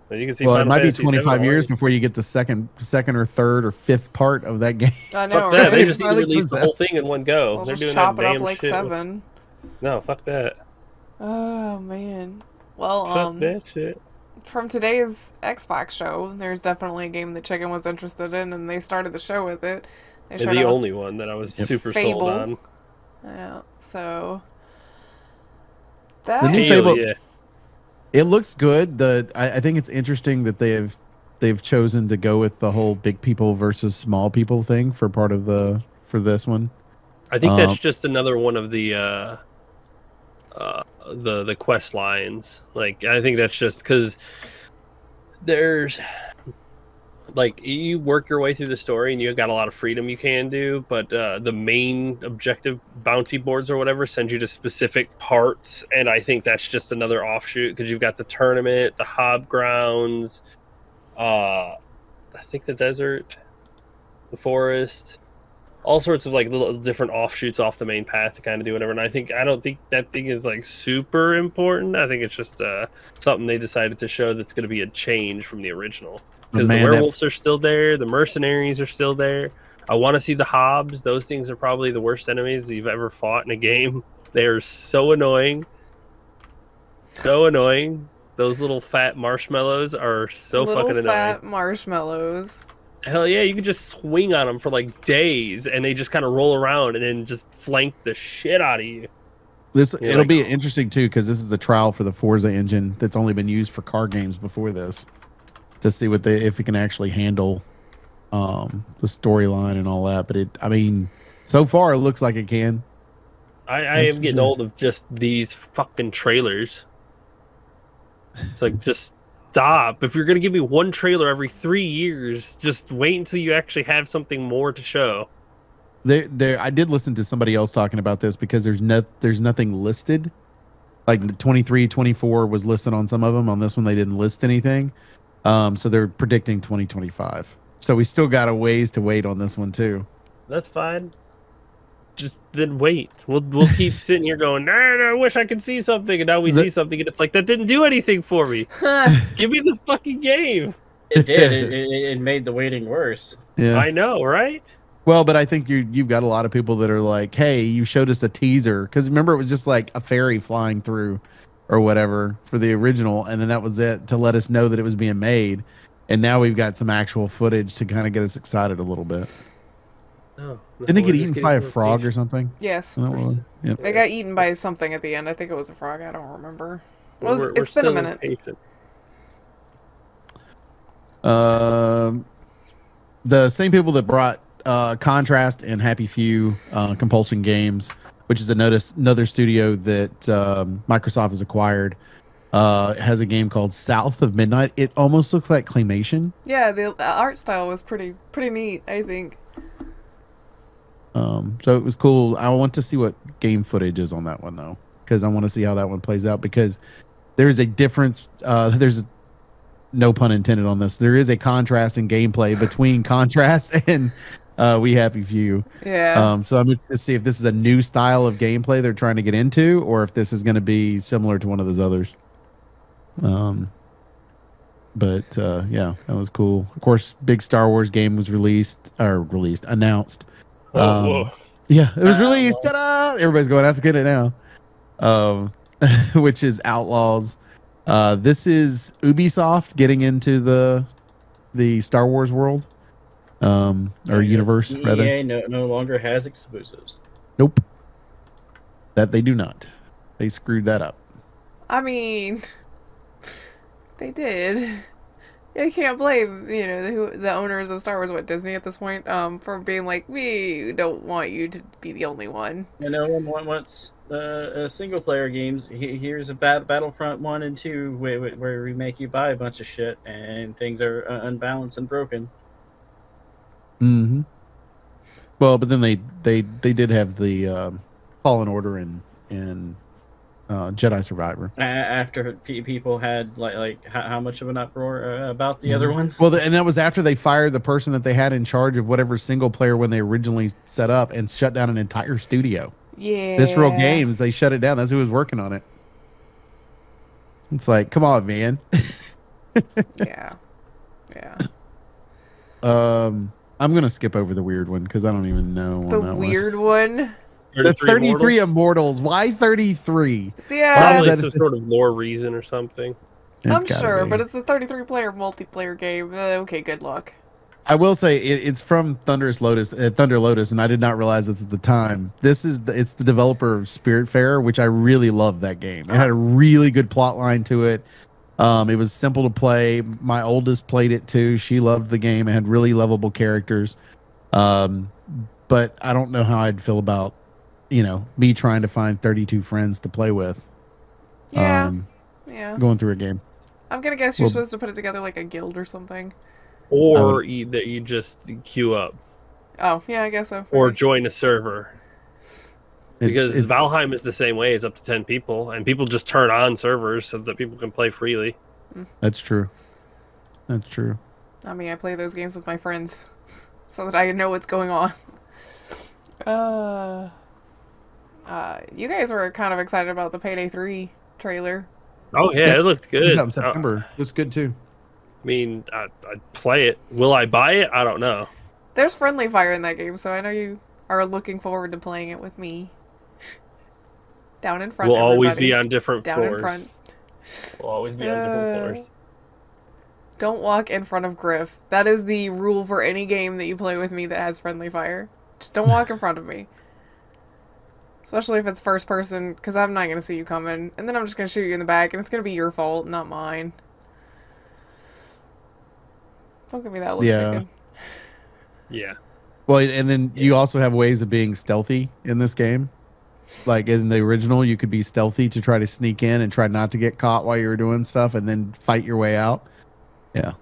But you can see Well, it might be Fantasy VII 25 years before you get the second, second or third or fifth part of that game. I know, Fuck right? that. They just need to release the whole thing in one go. We'll They're just doing chop that it damn up like shit. seven. No, fuck that. Oh man. Well, Fuck um, that shit. From today's Xbox show, there's definitely a game that Chicken was interested in, and they started the show with it. They showed the only one that I was Yep. super Fable. sold on. Yeah. So that The new Hell Fable, yeah. it looks good. The I, I think it's interesting that they have they've chosen to go with the whole big people versus small people thing for part of the for this one. I think Um, that's just another one of the uh, uh, the the quest lines. Like I think that's just because there's like you work your way through the story and you've got a lot of freedom you can do, but uh, the main objective bounty boards or whatever send you to specific parts, and I think that's just another offshoot because you've got the tournament, the hob grounds, uh, I think the desert, the forest all sorts of like little different offshoots off the main path to kind of do whatever. And I think I don't think that thing is like super important. I think it's just uh, something they decided to show that's going to be a change from the original because the man, that- werewolves are still there, the mercenaries are still there. I want to see the hobs. Those things are probably the worst enemies you've ever fought in a game. They are so annoying, so annoying. Those little fat marshmallows are so little fucking annoying. fat marshmallows. Hell yeah, you can just swing on them for like days, and they just kind of roll around and then just flank the shit out of you. This Yeah, it'll like- be interesting too because this is a trial for the Forza engine that's only been used for car games before this to see what they if it can actually handle um the storyline and all that. But it, I mean, so far it looks like it can. I, I That's am getting sure. old of just these fucking trailers. It's like just stop. If you're gonna give me one trailer every three years, just wait until you actually have something more to show. There, there. I did listen to somebody else talking about this because there's no, there's nothing listed. Like 23, 24 was listed on some of them. On this one, they didn't list anything. Um, so they're predicting 2025. So we still got a ways to wait on this one too. That's fine. Just then wait. We'll we'll keep sitting here going, nah, nah, I wish I could see something, and now we The- see something, and it's like that didn't do anything for me. Give me this fucking game. It did. it, it, it made the waiting worse. Yeah. I know, right? Well, but I think you you've got a lot of people that are like, "Hey, you showed us a teaser." Because remember, it was just like a fairy flying through, or whatever for the original, and then that was it to let us know that it was being made. And now we've got some actual footage to kind of get us excited a little bit. No. Didn't it get eaten by a frog or something? yes. Isn't that what it? Yep. They got eaten by something at the end. I think it was a frog. I don't remember. It was, We're- we're it's been a minute. impatient. Um, the same people that brought uh, Contrast and Happy Few uh, Compulsion Games, which is a notice, another studio that um, Microsoft has acquired. uh, has a game called South of Midnight. It almost looks like claymation. Yeah, the, the art style was pretty pretty neat. I think. Um, so it was cool. I want to see what game footage is on that one though, because I want to see how that one plays out. Because there's a difference. Uh, there's no pun intended on this. There is a contrast in gameplay between Contrast and uh, We Happy Few. Yeah. Um, so I'm going to see if this is a new style of gameplay they're trying to get into, or if this is going to be similar to one of those others. Um, but uh, yeah, that was cool. Of course, big Star Wars game was released or released, announced. Whoa, Um, whoa. Yeah, it was released. Ta-da! Everybody's going out to get it now. Um, which is Outlaws. Uh, this is Ubisoft getting into the the Star Wars world, um, or Yes, universe EA rather. no, no longer has exclusives. Nope, that they do not. They screwed that up. I mean, they did. I can't blame you know the who- the owners of Star Wars, what Disney at this point, um, for being like, we don't want you to be the only one. You know, one one wants uh, uh, single player games. Here's a bat- Battlefront one and two, where, where- where we make you buy a bunch of shit and things are uh, unbalanced and broken. Mm-hmm. Well, but then they they they did have the um, Fallen Order and and uh, Jedi Survivor. After people had like like how, how much of an uproar uh, about the other ones. Well, and that was after they fired the person that they had in charge of whatever single player when they originally set up and shut down an entire studio. Yeah. Visceral Games, they shut it down. That's who was working on it. It's like, come on, man. Yeah. Yeah. um, I'm gonna skip over the weird one because I don't even know. on The that one. weird one. The 33 immortals. Why 33? Yeah. Probably Is that- some sort of lore reason or something. I'm sure, be. but it's a 33 player multiplayer game. Uh, okay, good luck. I will say it, it's from Thunderous Lotus, uh, Thunder Lotus, and I did not realize this at the time. This is the, it's the developer of Spiritfarer, which I really love that game. It had a really good plot line to it. Um, it was simple to play. My oldest played it too. She loved the game. It had really lovable characters. Um, but I don't know how I'd feel about, you know, me trying to find 32 friends to play with. Yeah. Um, yeah. going through a game. I'm gonna guess you're well- supposed to put it together like a guild or something. Or would- you, that you just queue up Oh, yeah, I guess so. or Maybe. join a server. It's- Because it's- Valheim is the same way. It's up to 10 people, and people just turn on servers so that people can play freely. that's true. That's true. I mean, I play those games with my friends so that I know what's going on. Uh, uh, you guys were kind of excited about the Payday 3 trailer. Oh, yeah, Yeah, it looked It was out in Uh, September. It's good too. I mean, I, I'd play it. Will I buy it? I don't know. There's friendly fire in that game, so I know you are looking forward to playing it with me. Down in front. we'll always be on different down floors. in front. We'll always be on different Uh, floors. Don't walk in front of Grif. That is the rule for any game that you play with me that has friendly fire. Just don't walk in front of me. Especially if it's first person, because I'm not going to see you coming. And then I'm just going to shoot you in the back, and it's going to be your fault, not mine. Don't give me that look, Yeah. chicken. Yeah. Well, and then you also have ways of being stealthy in this game. Like in the original, you could be stealthy to try to sneak in and try not to get caught while you were doing stuff, and then fight your way out. Yeah,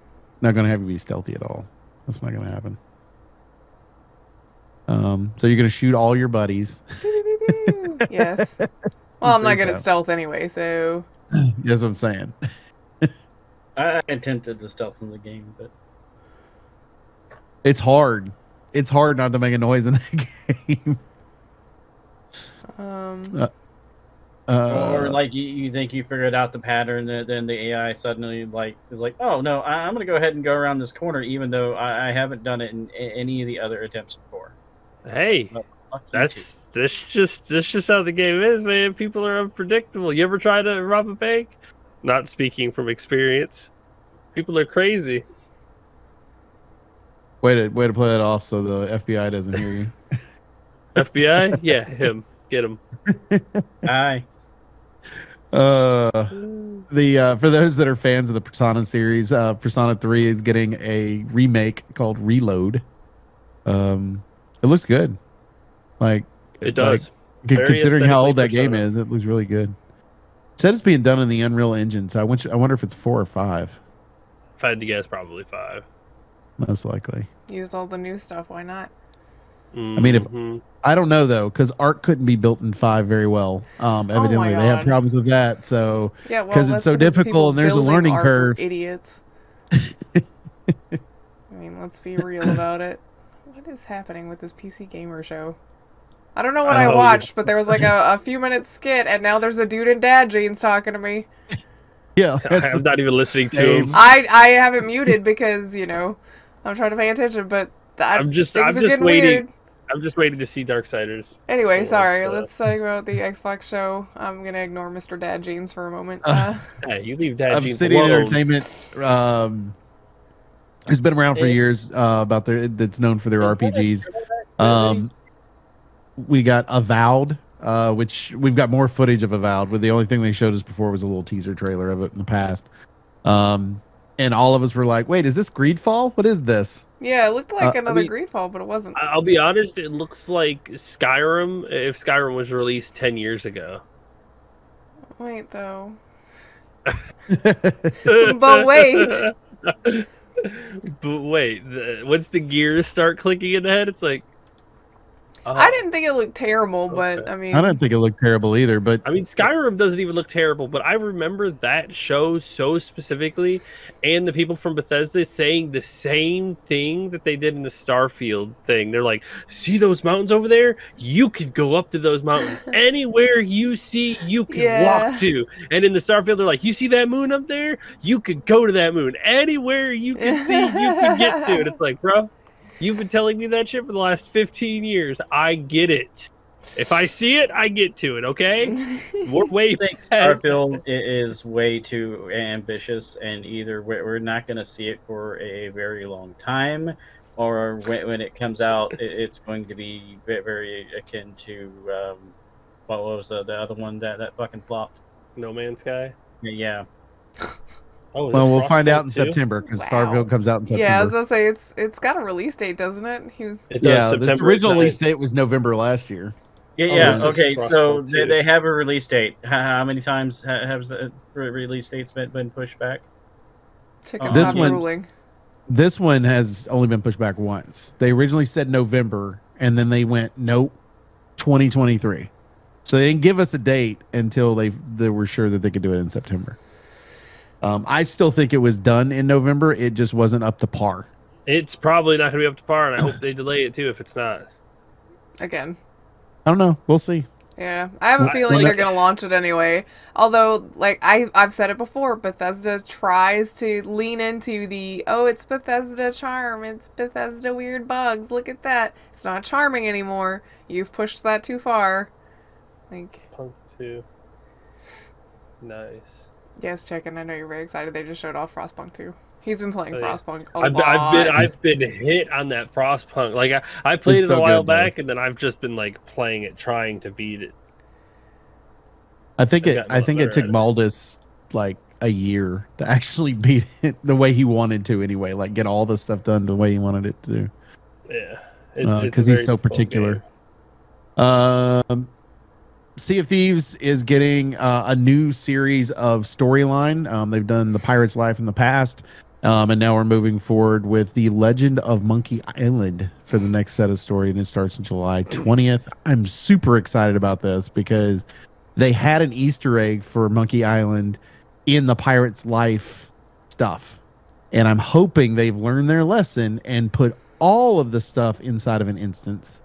not gonna have you be stealthy at all. That's not gonna happen. Um, so you're gonna shoot all your buddies. yes. Well, I'm not same good time. at stealth anyway, so. That's what I'm saying. I, I attempted the stealth in the game, but It's hard. It's hard not to make a noise in that game. Um, Uh, or like you, you think you figured out the pattern, then then the AI suddenly like is like, oh no, I, I'm gonna go ahead and go around this corner, even though I, I haven't done it in a- any of the other attempts before. Hey, Fuck you that's this just this just how the game is, man. People are unpredictable. You ever try to rob a bank? Not speaking from experience. People are crazy. way to way to play that off so the FBI doesn't hear you. FBI? Yeah, him. Get him. too. Aye. Uh, the uh, for those that are fans of the Persona series, uh, Persona Three is getting a remake called Reload. Um, it looks good. Like It does. like, considering how old that game Persona. is, it looks really good. Said it's being done in the Unreal Engine, so I want you, I wonder if it's four or five, If I had to guess, probably five. most likely. Used all the new stuff. Why not? I mean, if-. I don't know though, because art couldn't be built in five very well. Um, Oh evidently, they have problems with that. So Yeah, well, 'Cause it's so difficult and there's a learning are curve. Idiots. I mean, let's be real about it. What is happening with this PC gamer show? I don't know what I yeah. watched, but there was like a, a few minute skit, and now there's a dude in dad jeans talking to me. yeah, that's, I'm not even listening to Same. him. I I have it muted because you know I'm trying to pay attention, but that, I'm just- I'm just waiting. weird. I'm just waiting to see Darksiders. Anyway, Oh, sorry. so- Let's talk about the Xbox show. I'm gonna ignore Mr. Dad Jeans for a moment. Uh, Uh, Hey, you leave that. Obsidian Entertainment. Um, has been around for years. Uh, about their that's known for their RPGs. Um, we got Avowed, uh, which we've got more footage of Avowed. But the only thing they showed us before was a little teaser trailer of it in the past. Um, and all of us were like, "Wait, is this Greedfall? What is this?" yeah, it looked like Uh, I another mean- Greedfall, but it wasn't. I'll be honest. It looks like Skyrim if Skyrim was released ten years ago. Wait though. But wait. but wait. The, once the gears start clicking in the head, it's like. Oh. I didn't think it looked terrible, but I mean, I don't think it looked terrible either. But I mean, Skyrim doesn't even look terrible, but I remember that show so specifically, and the people from Bethesda saying the same thing that they did in the Starfield thing. They're like, "See those mountains over there? You could go up to those mountains. Anywhere you see, you can Yeah. walk to." And in the Starfield, they're like, "You see that moon up there? You could go to that moon. Anywhere you can see, you can get to." And it's like, bro, you've been telling me that shit for the last fifteen years. I get it. If I see it, I get to it. Okay. We're way I think past Starfield i- is way too ambitious, and either we're we're not going to see it for a very long time, or when, when it comes out, it's going to be very akin to um, what was the, the other one that that fucking flopped? No Man's Sky. Yeah, Oh, well, we'll find out in too? September because Wow. Starfield comes out in September. yeah, I was gonna say it's it's got a release date, doesn't it? He was It does, yeah, the September original 9th. release date was November last year. yeah, Oh, yeah. this Okay, so they, they have a release date. How, how many times has the release dates been, been pushed back? chicken Oh, uh, This one- drooling. This one has only been pushed back once. They originally said November, and then they went nope, 2023. So they didn't give us a date until they they were sure that they could do it in September. Um, I still think it was done in November. It just wasn't up to par. It's probably not going to be up to par, and I hope they delay it too if it's not. Again. I don't know. We'll see. Yeah, I have a feeling well, they're gonna launch it anyway. Although, like I I've said it before, Bethesda tries to lean into the oh, it's Bethesda charm, it's Bethesda weird bugs. Look at that. It's not charming anymore. You've pushed that too far. Like Punk two. Nice. Yes, chicken. I know you're very excited. They just showed off Frostpunk too. He's been playing Oh, yeah. Frostpunk a I've, lot. I've been I've been hit on that Frostpunk. Like I, I played It's it so a while good, though. back, and then I've just been like playing it, trying to beat it. I think it. gotten a I lot think it took at Maldus like a year to actually beat it the way he wanted to. Anyway, like get all the stuff done the way he wanted it to do. Yeah, It's- it's a because Uh, he's so particular. game. Um, Sea of Thieves is getting uh, a new series of storyline. Um, they've done the Pirate's Life in the past, um, and now we're moving forward with the Legend of Monkey Island for the next set of story, and it starts on July twentieth. I'm super excited about this because they had an Easter egg for Monkey Island in the Pirate's Life stuff, and I'm hoping they've learned their lesson and put all of the stuff inside of an instance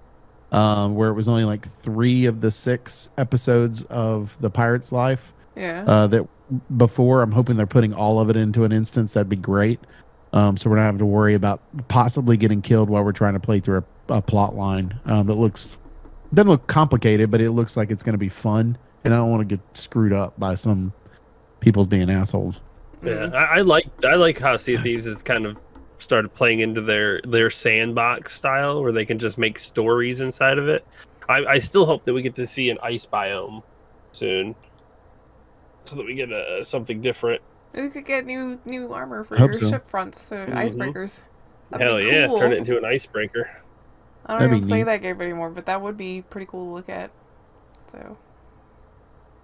um, where it was only like three of the six episodes of the pirate's life Yeah. uh, that before i'm hoping they're putting all of it into an instance that'd be great um, so we're not having to worry about possibly getting killed while we're trying to play through a, a plot line um, that looks doesn't look complicated but it looks like it's going to be fun and i don't want to get screwed up by some people's being assholes Yeah, Mm. I, I like I like how Sea of Thieves is kind of started playing into their their sandbox style, where they can just make stories inside of it. I, I still hope that we get to see an ice biome soon, so that we get uh, something different. We could get new new armor for Hope your so. ship fronts, so Mhm. icebreakers. That'd Hell be yeah, turn it into an icebreaker. I don't That'd even play neat. that game anymore, but that would be pretty cool to look at. So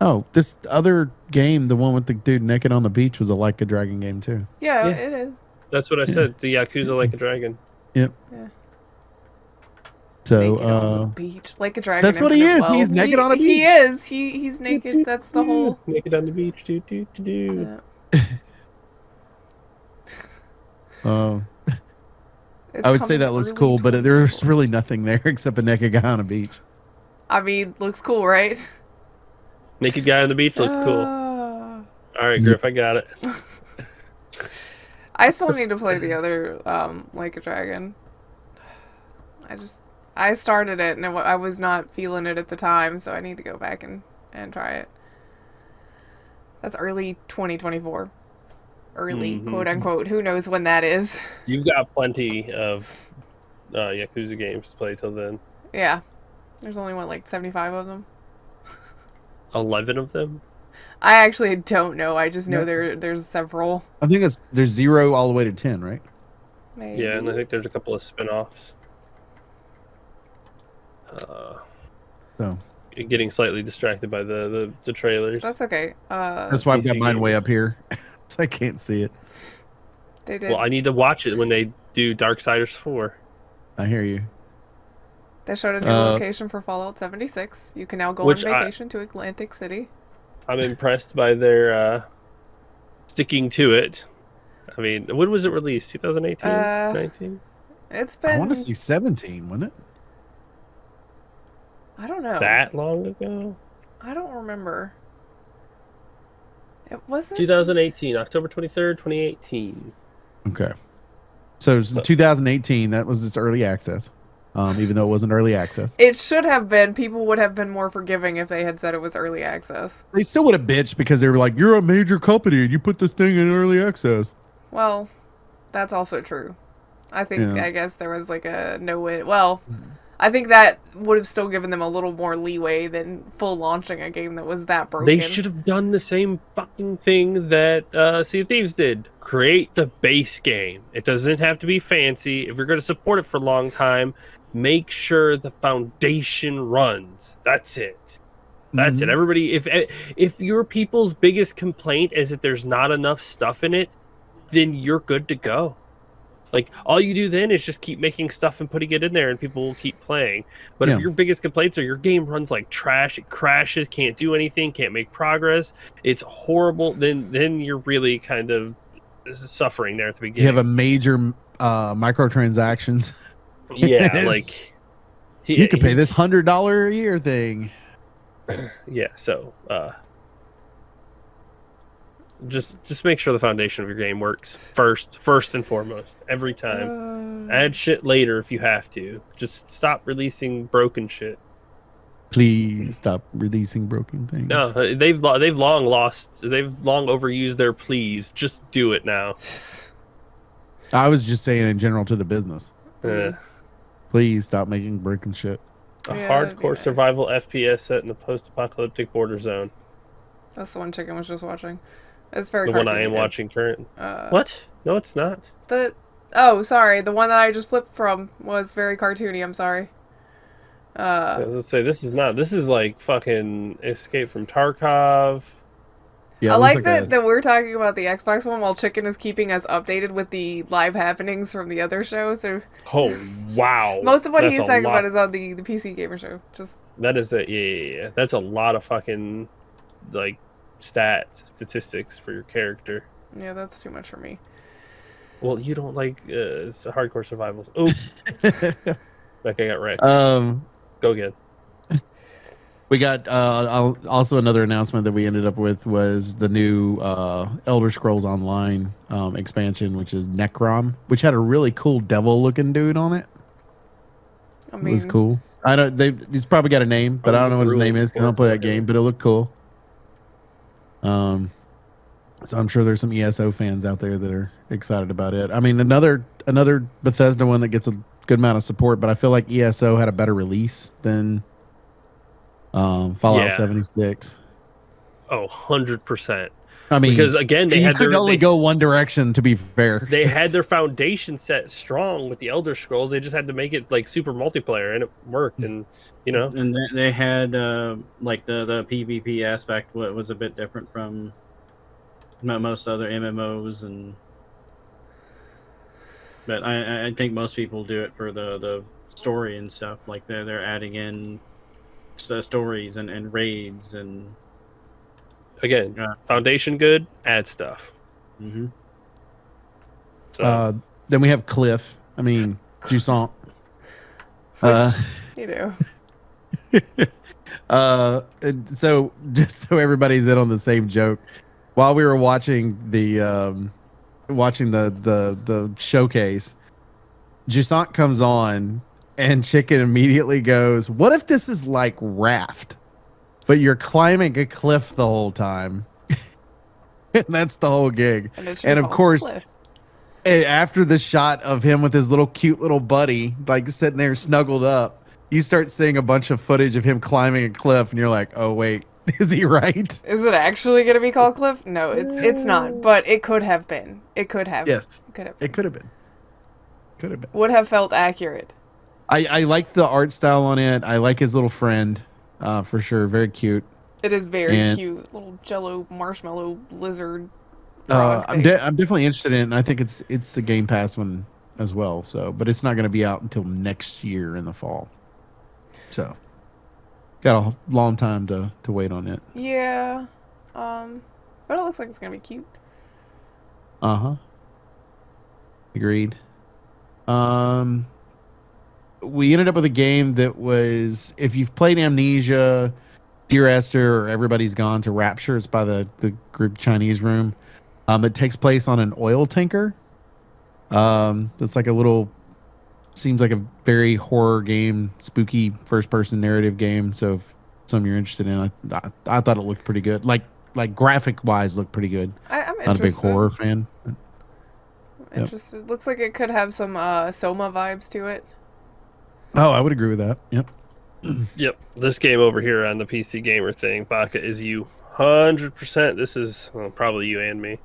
Oh, this other game, the one with the dude naked on the beach, was a like a dragon game too. Yeah, Yeah. it is. That's what I Yeah. said. The Yakuza like a dragon. So, naked on the uh, beach, like a dragon. that's what he Infinite is. He's naked He- on a beach. He is. He he's naked. That's the whole. naked on the beach. Do do do do. Yeah. uh, It's I would say that looks early cool, but there's really nothing there except a naked guy on a beach. I mean, looks cool, right? Naked guy on the beach looks cool. Ah. All right, Grif, I got it. I still need to play the other um like a dragon. I just I started it and it, I was not feeling it at the time, so I need to go back and and try it. That's early 2024. Early, Mhm. quote unquote. Who knows when that is? You've got plenty of uh, Yakuza games to play till then. Yeah. There's only what like 75 of them. Eleven of them. I actually don't know. I just know Yeah. there there's several. I think it's there's zero all the way to ten, right? Maybe. Yeah, and I think there's a couple of spin-offs. Uh, So getting slightly distracted by the the, the trailers. That's okay. Uh that's why I've got mine way up here, so I can't see it. they did well, I need to watch it when they do Dark Darksiders four. I hear you. They showed a new Uh, location for Fallout 76. You can now go Which on I- vacation to Atlantic City. I'm impressed by their uh, sticking to it. I mean, when was it released? 2018, Uh, 19. It's I been want to say seventeen, wasn't it? I don't know. That long ago? I don't remember. It wasn't 2018, October 23rd, 2018. Okay. So it's So- 2018. That was its early access, um, even though it wasn't early access. It should have been. People would have been more forgiving if they had said it was early access. They still would have bitched because they were like, "You're a major company and you put this thing in early access." Well, that's also true. I think Yeah. I guess there was like a no win. Well, I think that would have still given them a little more leeway than full launching a game that was that broken. They should have done the same fucking thing that uh, Sea of Thieves did. Create the base game. It doesn't have to be fancy. If you're going to support it for a long time, make sure the foundation runs. That's it. That's it. Mhm. Everybody, if if your people's biggest complaint is that there's not enough stuff in it, then you're good to go. Like all you do then is just keep making stuff and putting it in there, and people will keep playing. But Yeah. if your biggest complaints are your game runs like trash, it crashes, can't do anything, can't make progress, it's horrible, then then you're really kind of suffering there at the beginning. You have a major uh, microtransactions. yeah, Yes. like you could pay this hundred dollar a year thing. yeah so uh just just make sure the foundation of your game works first first and foremost every time Uh, add shit later if you have to just stop releasing broken shit Please stop releasing broken things. no uh, they've they've long lost they've long overused their please. just do it now I was just saying in general to the business. Uh, Please stop making broken shit. a Yeah, hardcore nice. survival fps set in the post-apocalyptic border zone That's the one chicken was just watching. It's very. the one i am cartoony. watching current Uh, what no it's not The oh, sorry, the one that I just flipped from was very cartoony. I'm sorry. I Uh, was gonna say this is not. This is like fucking Escape from Tarkov. Yeah, I it like that a- that we're talking about the Xbox one while Chicken is keeping us updated with the live happenings from the other shows. So Oh wow! most of what That's he's talking lot- about is on the the PC gamer show. Just that is a yeah, yeah, yeah. That's a lot of fucking like stats statistics for your character. yeah, that's too much for me. Well, you don't like uh, hardcore survivals. Oh, like I got wrecked. um, Go again. We got uh, also another announcement that we ended up with was the new uh, Elder Scrolls Online um, expansion, which is Necrom, which had a really cool devil-looking dude on it. I It was cool. I don't. They, he's probably got a name, but I don't know what his name is. 'cause I don't play that game, but it looked cool. Um, so I'm sure there's some ESO fans out there that are excited about it. I mean, another another Bethesda one that gets a good amount of support, but I feel like ESO had a better release than um, Fallout Yeah. 76. Oh, 100 percent. I mean, because again they you had could their, only they, go one direction. To be fair, they had their foundation set strong with the Elder Scrolls. They just had to make it like super multiplayer, and it worked. And you know, and they- they had uh, like the the PvP aspect wa- was a bit different from most other MMOs, and but I- I, I think most people do it for the the story and stuff. Like they're they're adding in s- stories and, and raids and again, Yeah. foundation good, add stuff. mhm. So uh, then we have Cliff. I mean, Jusant. Uh, You do uh, and so just so everybody's in on the same joke, while we were watching the um, watching the the the showcase, Jusant comes on, and Chicken immediately goes, "What if this is like Raft, but you're climbing a cliff the whole time?" and that's the whole gig. And, And of course- Cliff. Eh, after the shot of him with his little cute little buddy, like sitting there snuggled up, you start seeing a bunch of footage of him climbing a cliff, and you're like, "Oh wait, is he right?" Is it actually going to be called Cliff? No, it's it's not. But it could have been. It could have. Yes, It could have. it could have been. Could have been. Would have felt accurate. I I like the art style on it. I like his little friend, uh, for sure. Very cute. It is very And- cute. Little jello marshmallow lizard. Uh, I'm de- I'm definitely interested in, it, and I think it's it's a Game Pass one as well. So, but it's not going to be out until next year in the fall. So, got a long time to to wait on it. Yeah. Um. But it looks like it's gonna be cute. Uh huh. Agreed. Um, we ended up with a game that was if you've played Amnesia, Dear Esther, or Everybody's Gone to Rapture. It's by the the group Chinese Room. Um, it takes place on an oil tanker. Um, that's like a little. Seems like a very horror game, spooky first person narrative game. So if some you're interested in, I, I I thought it looked pretty good. Like like graphic wise, looked pretty good. I, I'm Not a big horror fan. Interested. Looks like it could have some uh Soma vibes to it. Oh, I would agree with that. Yep. Yep, this game over here on the PC gamer thing, Baka is you hundred percent. This is well, probably you and me.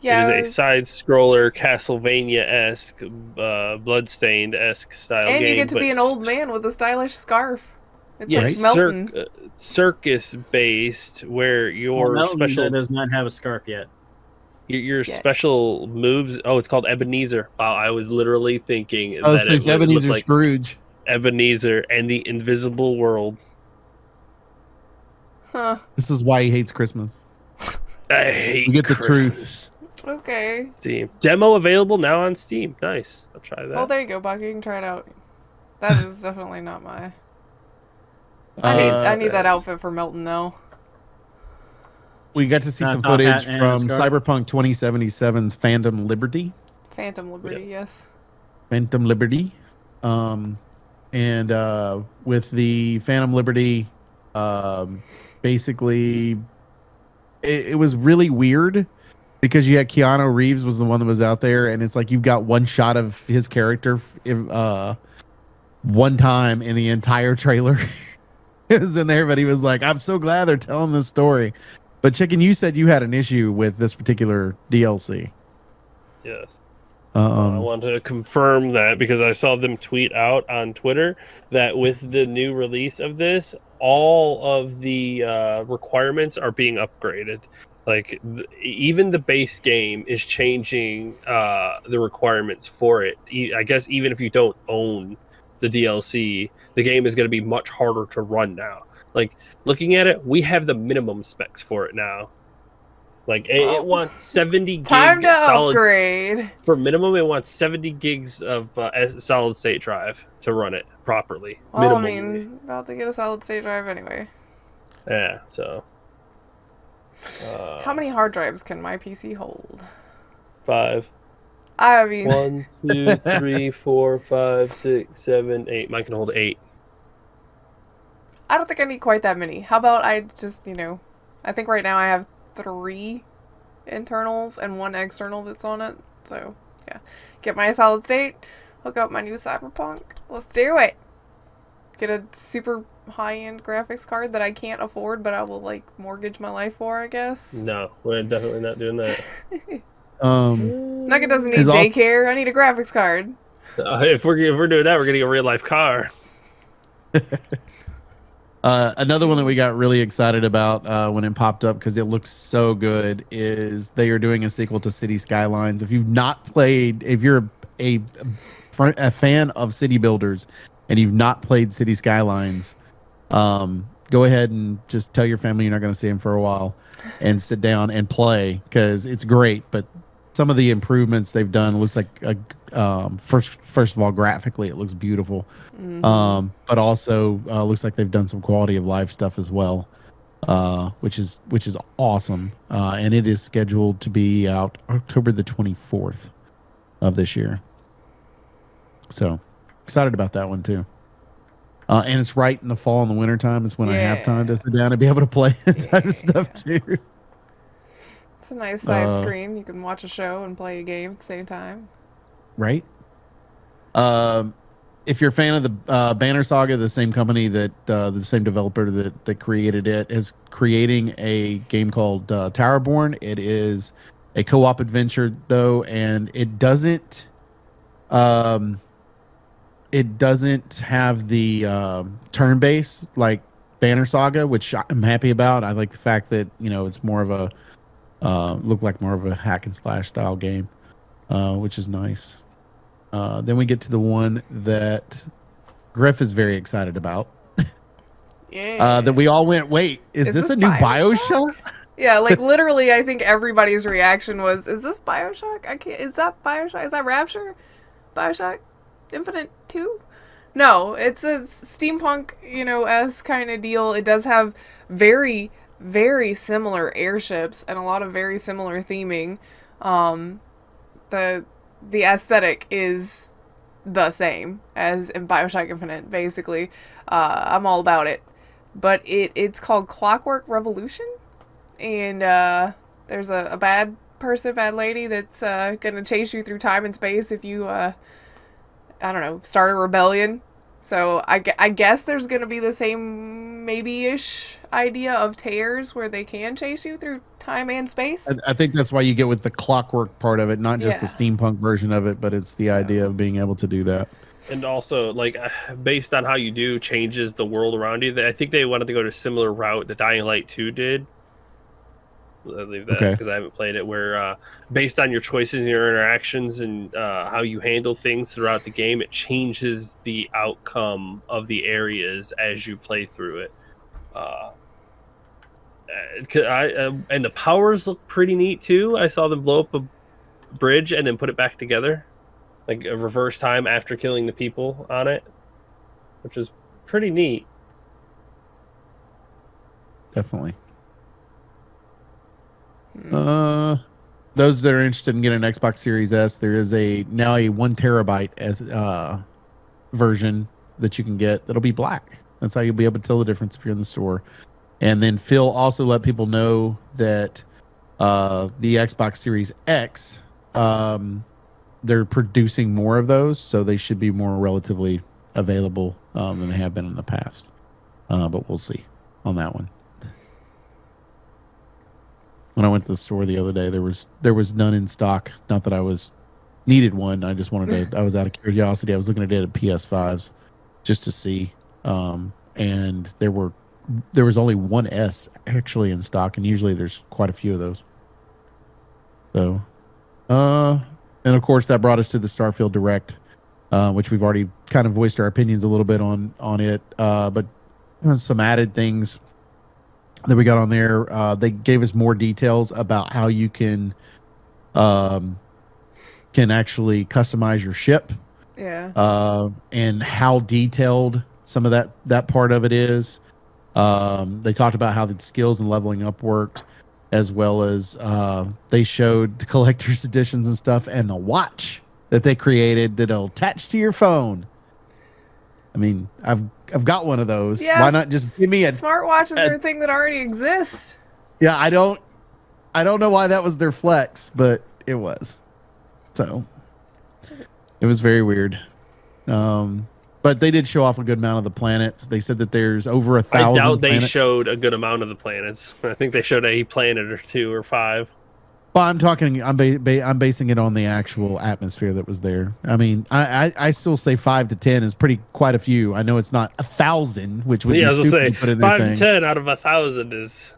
Yeah. it it is was- a side scroller Castlevania esque, uh, bloodstained esque style and game. you get to but be an old man with a stylish scarf. It's Yeah, like Right. Melton. cir- uh, circus based, where your Well, Melton special does not have a scarf yet. Your, your Yeah. special moves. Oh, it's called Ebenezer. Wow, I was literally thinking Oh, that so it's would look Ebenezer like Scrooge. Ebenezer and the Invisible World. Huh. This is why he hates Christmas. I hate We get the truth. Okay. Steam demo available now on Steam. Nice. I'll try that. Well, there you go, Bach. You can try it out. That is definitely not my. I need Uh, I need that outfit for Melton though. We got to see Uh, some top footage hat from. Cyberpunk 2077's Phantom Liberty. Phantom Liberty, yes. Phantom Liberty. Um, and uh, with the Phantom Liberty, um, basically, it, it was really weird because you had Keanu Reeves was the one that was out there, and it's like you've got one shot of his character, uh, one time in the entire trailer. it was in there, but he was like, "I'm so glad they're telling this story." But Chicken, you said you had an issue with this particular DLC. yes. Um, I want to confirm that because I saw them tweet out on Twitter that with the new release of this, all of the uh, requirements are being upgraded. Like th- even the base game is changing uh, the requirements for it. E- I guess even if you don't own the DLC, the game is going to be much harder to run now. Like looking at it, we have the minimum specs for it now. Like it, Well, it wants 70 gig Time to solid upgrade. for minimum, it wants 70 gigs of uh, solid state drive to run it properly. Well, I mean, about to get a solid state drive anyway. yeah. So. Uh, How many hard drives can my PC hold? Five. I mean, One, two, three, four, five, six, seven, eight. Mine can hold eight. I don't think I need quite that many. How about I just, you know, I think right now I have three internals and one external that's on it. So, yeah. Get my solid state, hook up my new Cyberpunk. Let's do it. get a super high end graphics card that I can't afford, but I will like mortgage my life for. I guess. No, we're definitely not doing that. Um, Nugget doesn't need Is al- daycare. I need a graphics card. Uh, if we're if we're doing that, we're getting a real life car. Uh, another one that we got really excited about uh, when it popped up because it looks so good is they are doing a sequel to City Skylines. If you've not played, if you're a, a fan of city builders and you've not played City Skylines, um, go ahead and just tell your family you're not going to see them for a while and sit down and play because it's great. But some of the improvements they've done looks like a, um, first first of all graphically it looks beautiful Mhm. um, but also uh, looks like they've done some quality of life stuff as well, uh, which is which is awesome. Uh, and it is scheduled to be out October the twenty fourth of this year. So excited about that one too. Uh, and it's right in the fall and the winter time. It's when I have time to sit down and be able to play that type of stuff too. It's a nice side Uh, screen. You can watch a show and play a game at the same time. right? Um, if you're a fan of the uh, Banner Saga, the same company that uh, the same developer that that created it is creating a game called uh, Towerborn. It is a co-op adventure though, and it doesn't um, it doesn't have the um, turn base like Banner Saga, which I'm happy about. I like the fact that you know it's more of a uh, look like more of a hack and slash style game, uh, which is nice. Uh, then we get to the one that Grif is very excited about. Yeah. Uh, that we all went, wait, is, Is this, this a new Bioshock?" Bioshock? Yeah, like literally, I think everybody's reaction was, "Is this Bioshock? I can't. Is that Bioshock? Is that Rapture? Bioshock Infinite Two? No, it's a steampunk, you know, s kind of deal. It does have very, very similar airships and a lot of very similar theming. Um, the the aesthetic is the same as in Bioshock Infinite. Basically, uh, I'm all about it. But it it's called Clockwork Revolution and uh, there's a, a bad person, bad lady that's uh, gonna chase you through time and space if you, uh, I don't know, start a rebellion. So I, I guess there's gonna be the same maybe-ish idea of tears where they can chase you through time and space. I, I think that's why you get with the clockwork part of it, not just the steampunk version of it, but it's the idea of being able to do that. and also like uh, based on how you do changes the world around you. I think they wanted to go to a similar route that Dying Light Two did. I'll leave that Okay. because I haven't played it. Where uh, based on your choices and your interactions and uh, how you handle things throughout the game, it changes the outcome of the areas as you play through it. Uh, uh, I, uh, and the powers look pretty neat too. I saw them blow up a bridge and then put it back together like a reverse time after killing the people on it, which is pretty neat. Definitely. Uh, those that are interested in getting an Xbox Series S, there is a now a one terabyte as uh version that you can get that'll be black. That's how you'll be able to tell the difference if you're in the store. And then Phil also let people know that uh the Xbox Series X um they're producing more of those, so they should be more relatively available um, than they have been in the past. Uh, but we'll see on that one when I went to the store the other day, there was there was none in stock. Not that I was needed one. I just wanted to. I was out of curiosity. I was looking at it at PS5s just to see, um, and there were there was only one S actually in stock, and usually there's quite a few of those. So, uh, and of course that brought us to the Starfield Direct, uh, which we've already kind of voiced our opinions a little bit on on it, uh, but some added things that we got on there. Uh, they gave us more details about how you can um, can actually customize your ship yeah. uh, and how detailed some of that that part of it is. Um, they talked about how the skills and leveling up worked, as well as uh, they showed the collector's editions and stuff, and the watch that they created that'll attach to your phone. I mean, I've I've got one of those. Yeah. Why not just give me a Smartwatches a- are a thing that already exists. yeah, I don't I don't know why that was their flex, but it was. So it was very weird. Um but they did show off a good amount of the planets. They said that there's over a thousand. I doubt they planets. showed a good amount of the planets. I think they showed a planet or two or five. Well, I'm talking. I'm ba- ba- I'm basing it on the actual atmosphere that was there. I mean, I, I I still say five to ten is pretty quite a few. I know it's not a thousand, which would yeah, I be was stupid gonna to put say their five to ten out of a thousand is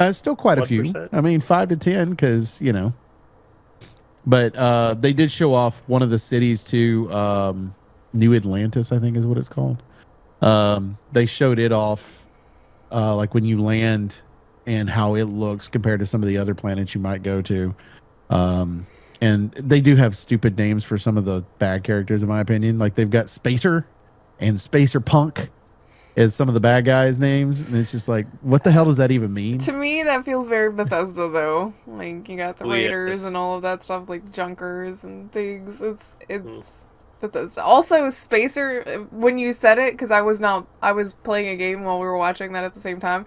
Uh, still quite a few. I mean, five to ten, because you know. But uh, they did show off one of the cities to um, New Atlantis, I think is what it's called. Um, they showed it off, uh, like when you land, and how it looks compared to some of the other planets you might go to. Um, and they do have stupid names for some of the bad characters, in my opinion. Like they've got Spacer and Spacer Punk as some of the bad guys' names, and it's just like, what the hell does that even mean? To me, that feels very Bethesda, though. Like you got the Well, Raiders it's- and all of that stuff, like Junkers and things. It's it's Mm. Bethesda. Also, Spacer. When you said it, because I was not, I was playing a game while we were watching that at the same time.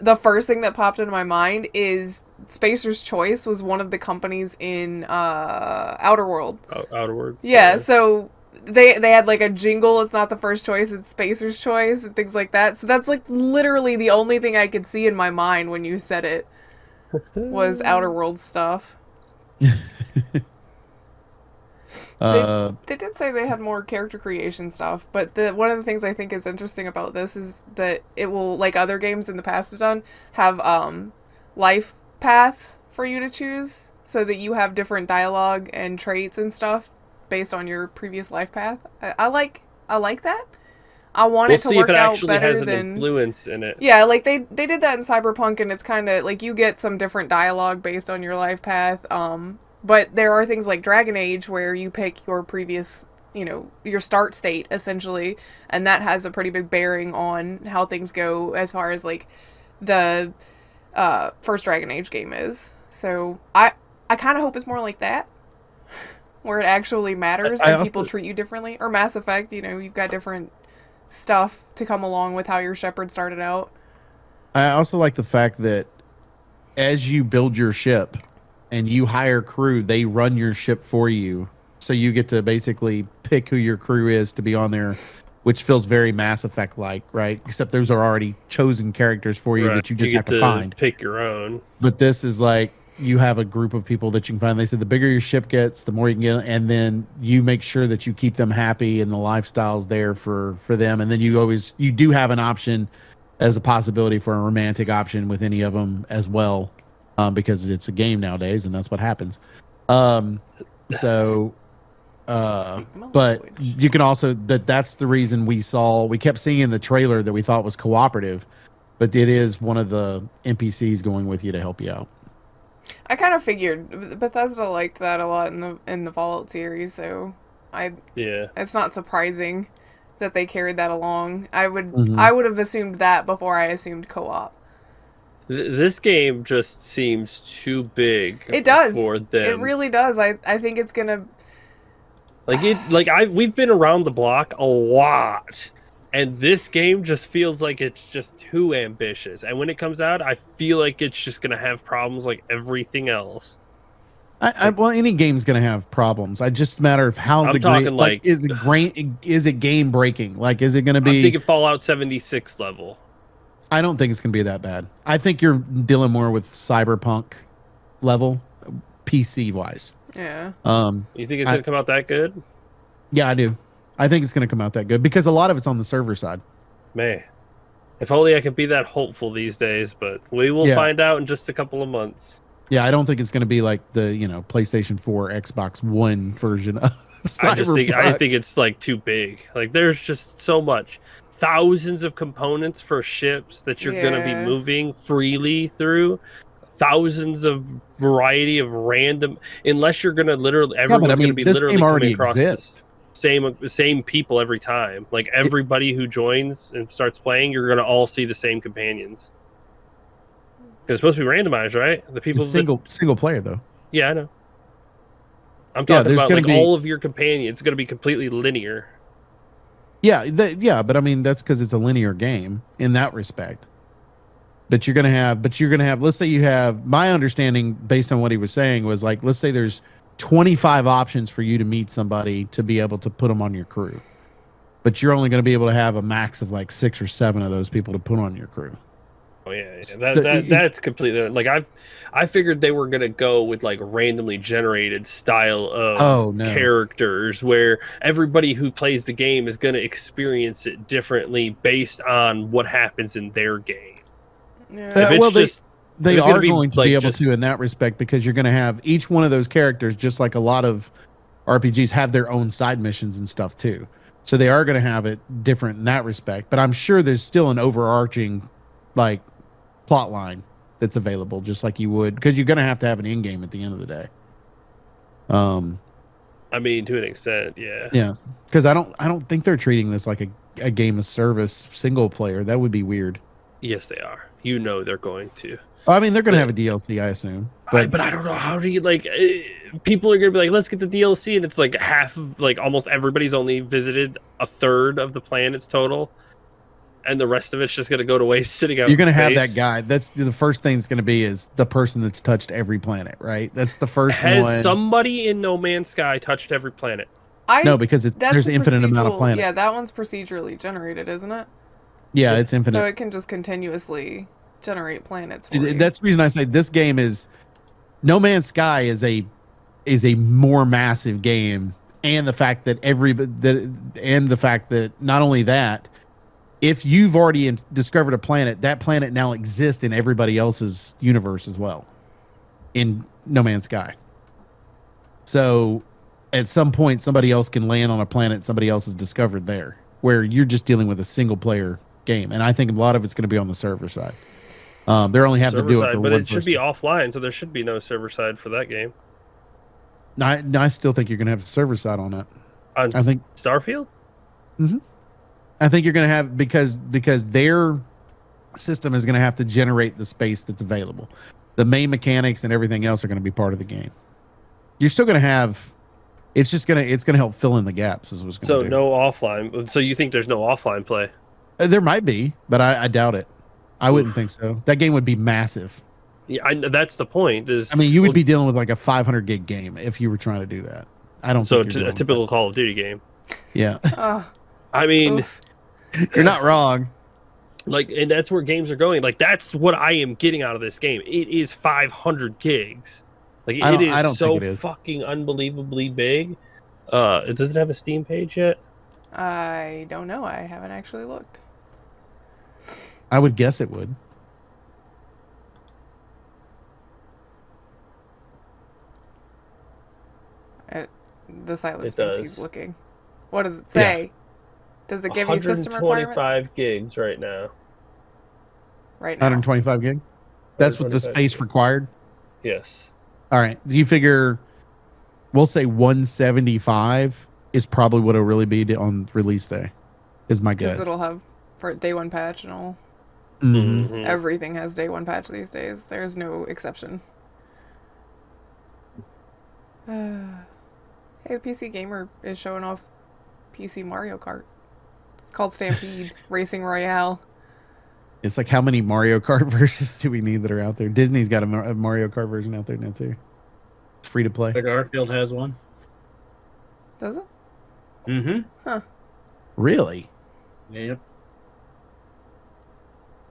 The first thing that popped into my mind is Spacer's Choice was one of the companies in uh, Outer World. out, outward. Yeah, so they they had like a jingle. It's not the first choice. It's Spacer's choice and things like that. So that's like literally the only thing I could see in my mind when you said it was Outer World stuff. Uh, They did say they had more character creation stuff, but the one of the things I think is interesting about this is that it will, like other games in the past have done, have um life paths for you to choose, so that you have different dialogue and traits and stuff based on your previous life path. I, I like I like that. I want We'll it to see if work it out actually better has an than influence in it. yeah, like they they did that in Cyberpunk, and it's kind of like you get some different dialogue based on your life path. Um, but there are things like Dragon Age where you pick your previous, you know, your start state essentially, and that has a pretty big bearing on how things go as far as like the uh, first Dragon Age game is. So I I kind of hope it's more like that. Where it actually matters I and people also- treat you differently. Or Mass Effect, you know, you've got different stuff to come along with how your Shepard started out. I also like the fact that as you build your ship and you hire crew, they run your ship for you. So you get to basically pick who your crew is to be on there, which feels very Mass Effect like, right? Except those are already chosen characters for you Right. that you just get have to find. Pick your own. But this is like you have a group of people that you can find. They said the bigger your ship gets, the more you can get, and then you make sure that you keep them happy and the lifestyle's there for for them. And then you always you do have an option as a possibility for a romantic option with any of them as well, um, because it's a game nowadays, and that's what happens. Um, so, uh, but language. you can also that that's the reason we saw we kept seeing in the trailer that we thought was cooperative, but it is one of the NPCs going with you to help you out. I kind of figured Bethesda liked that a lot in the in the Fallout series, so I Yeah. it's not surprising that they carried that along. I would Mhm. I would have assumed that before I assumed co-op. Th- this game just seems too big. It does. for them. It really does. I I think it's gonna. like it. Like I, we've been around the block a lot, and this game just feels like it's just too ambitious. And when it comes out, I feel like it's just gonna have problems like everything else. I, I, well, any game's gonna have problems. I just matter of how I'm the talking great, like- is it great? Is it game breaking? Like, is it gonna be? I'm be? thinking Fallout 76 level. I don't think it's gonna be that bad. I think you're dealing more with cyberpunk level, PC wise. Yeah. Um, You think it's gonna come out that good? yeah, I do. I think it's gonna come out that good because a lot of it's on the server side. Man, if only I could be that hopeful these days. But we will Yeah. find out in just a couple of months. Yeah, I don't think it's gonna be like the you know PlayStation 4, Xbox One version of Cyberpunk. I just think I think it's like too big. Like there's just so much. Thousands of components for ships that you're gonna be moving freely through. Thousands of variety of random unless you're gonna literally yeah, everyone's but I mean, gonna be this literally game coming already across exists. the same same people every time. Like everybody who joins and starts playing, you're gonna all see the same companions. 'Cause It's supposed to be randomized, right? The people It's that- single single player though. yeah, I know. I'm talking there's about like be- all of your companions. It's gonna be completely linear. Yeah, yeah, but I mean that's because it's a linear game in that respect. But you're gonna have, but you're gonna have. Let's say you have. My understanding, based on what he was saying, was like, let's say there's 25 options for you to meet somebody to be able to put them on your crew. but you're only to be able to have a max of like six or seven of those people to put on your crew. Oh yeah, yeah. That, that that's completely like I've I figured they were gonna go with like randomly generated style of Oh, no. characters where everybody who plays the game is gonna experience it differently based on what happens in their game. Yeah. Uh, If it's well, they- just They It's gonna are be, going to like, be able just- to in that respect because you're going to have each one of those characters, just like a lot of RPGs, have their own side missions and stuff too. So they are going to have it different in that respect. But I'm sure there's still an overarching, like, plot line that's available, just like you would, because you're going to have to have an end game at the end of the day. Um, I mean to an extent, yeah. yeah, because I don't, I don't think they're treating this like a, a game of service single player. That would be weird. Yes, they are. You know they're going to. I mean, they're going to have a DLC, I assume. But, But but I don't know how do you like eh, people are gonna be like let's get the DLC and it's like half of like almost everybody's only visited a third of the planets total, and the rest of it's just gonna go to waste sitting out. you're going to have space. that guy. That's the first thing that's going to be is the person that's touched every planet, right? That's the first Has one. somebody in No Man's Sky touched every planet? I no, because it's, that's there's an infinite amount of procedural- planets. Yeah, Yeah, that one's procedurally generated, isn't it? Yeah, it's infinite. So it can just continuously generate planets. For It- you. that's the reason I say this game is No Man's Sky is a is a more massive game, and the fact that every that and the fact that not only that, if you've already in- discovered a planet, that planet now exists in everybody else's universe as well, in No Man's Sky. So, at some point, somebody else can land on a planet somebody else has discovered there, where you're just dealing with a single player game, and I think a lot of it's going to be on the server side. Um, they're only have to do it for but one it should person. be offline, so there should be no server side for that game. I, I still think you're going to have server side on that. On I think Starfield. I think you're going to have because because their system is going to have to generate the space that's available. The main mechanics and everything else are going to be part of the game. You're still going to have. It's just gonna it's gonna help fill in the gaps. Is what's So going to do. no offline. So you think there's no offline play? Uh, there might be, but I, I doubt it. I wouldn't think so. That game would be massive. Yeah, I, that's the point. Is I mean, you would Well- be dealing with like a 500 gig game if you were trying to do that. I don't. so think you're a doing typical Call of Duty game. Yeah, I mean, oof. you're not wrong. like, and that's where games are going. Like, that's what I am getting out of this game. It is 500 gigs. Like, I it don't- is I don't so it is. fucking unbelievably big. Uh, does it have a Steam page yet? I don't know. I haven't actually looked. I would guess it would. The silence It means he's does. looking. What does it Yeah. Say? Does it give you system requirements 125 gigs right now. right now? 125 gig. That's what the space gig. required. Yes. All right. Do you figure? We'll say 175 is probably what it'll really be on release day. Is my Because guess. it'll have for day one patch and all. Mhm. Mhm. Everything has day one patch these days. There's no exception. hey, the PC Gamer is showing off PC Mario Kart. It's called Stampede Racing Royale. It's like how many Mario Kart versions do we need that are out there? Disney's got a a Mario Kart version out there now too. It's free to play. The Garfield has one. Does it? Mm-hmm. Huh. Really? Yep.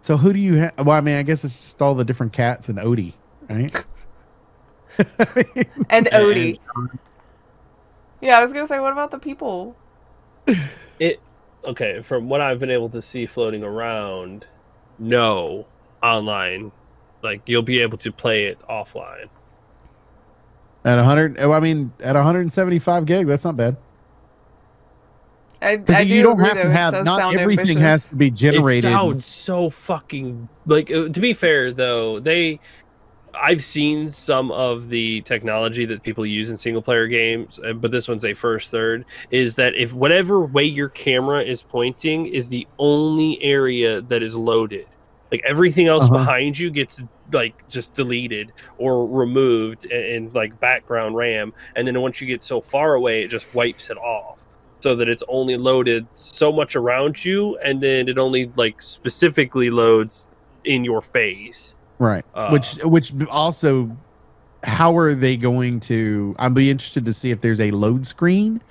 So who do you have? Well, I mean, I guess it's just all the different cats and Odie, right? And Odie. And- Yeah, I was gonna say, what about the people? It okay, from what I've been able to see floating around, no online. Like you'll be able to play it offline. At 100, oh, I mean, at 175 gig, that's not bad. I, Because I you do don't have to have. Not everything ambitious. has to be generated. It sounds so fucking like. uh, To be fair, though, they. I've seen some of the technology that people use in single player games, uh, but this one's a first third. Is that if whatever way your camera is pointing is the only area that is loaded, like everything else Uh-huh. behind you gets like just deleted or removed in, in like background RAM, and then once you get so far away, it just wipes it off so that it's only loaded so much around you and then it only like specifically loads in your face right. Uh, which, which also, how are they going to? I'd be interested to see if there's a load screen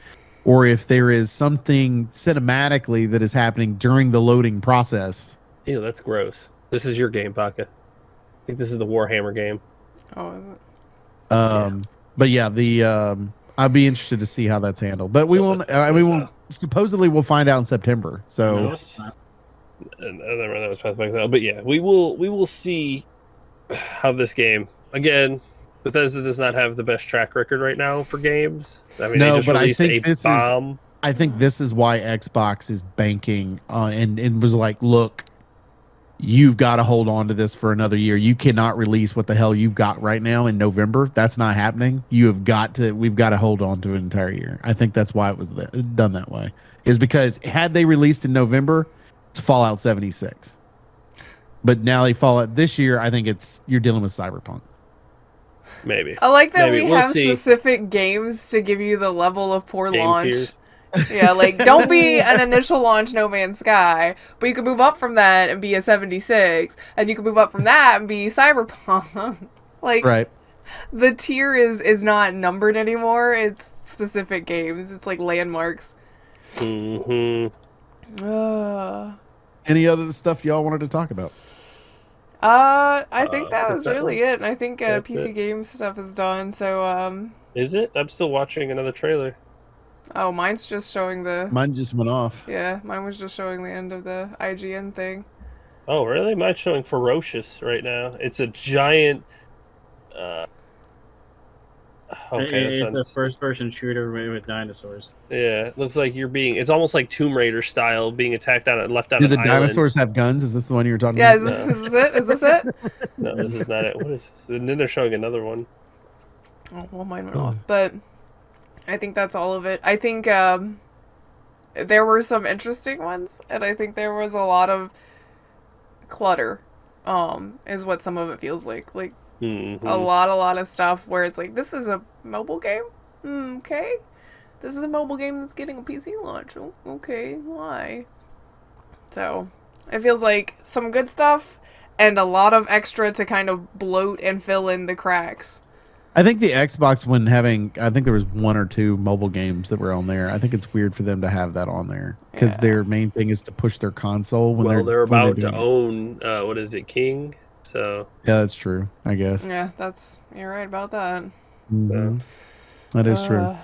or if there is something cinematically that is happening during the loading process. Ew, that's gross. This is your game, Baka. I think this is the Warhammer game. Oh, is it? Um, but yeah, the um, I'd be interested to see how that's handled. But we Yeah, will. that's- I mean, that's we'll supposedly we'll find out in September. So Yes. And, and then that was Pathfinder But yeah, we will we will see how this game again. Bethesda does not have the best track record right now for games. I mean, No, but I think this is- I think this is why Xbox is banking on and, and was like, look, you've got to hold on to this for another year. You cannot release what the hell you've got right now in November. That's not happening. You have got to. We've got to hold on to an entire year. I think that's why it was done that way. Is because had they released in November, it's Fallout 76. But now they fall out this year. I think it's you're dealing with Cyberpunk. maybe I like that Maybe. we We'll have see. specific games to give you the level of poor game launch. tiers. Yeah, like don't be an initial launch No Man's Sky, but you can move up from that and be a 76, and you can move up from that and be Cyberpunk. like Right. the tier is is not numbered anymore. It's specific games. It's like landmarks. hmm Uh, Any other stuff y'all wanted to talk about? uh I think Uh, that that's was really one. it. And I think uh, PC it. game stuff is done. So um, Is it? I'm still watching another trailer. oh, mine's just showing the. Mine just went off. Yeah, mine was just showing the end of the IGN thing. Oh, really? Mine's showing ferocious right now. It's a giant. Uh, okay, it's that's a first-person shooter with with dinosaurs. yeah. It looks like you're being. It's almost like Tomb Raider style, being attacked on and left on Do the island. dinosaurs have guns? Is this the one you were talking Yeah, about? is this, is this it? Is this it? No, this is not it. What is? This? And then they're showing another one. Oh, well, mine went off. But I think that's all of it. I think um, there were some interesting ones, and I think there was a lot of clutter. Um, is what some of it feels like. Like Mhm. a lot, a lot of stuff where it's like, this is a mobile game. Mm, okay, this is a mobile game that's getting a PC launch. Oh, okay, why? So it feels like some good stuff and a lot of extra to kind of bloat and fill in the cracks. I think the Xbox when having I think there was one or two mobile games that were on there. I think it's weird for them to have that on there because Yeah. their main thing is to push their console when well, they're they're when about to doing it. own. Uh, what is it, King? So Yeah, that's true. I guess Yeah, that's you're right about that. Mhm. that is true. Uh,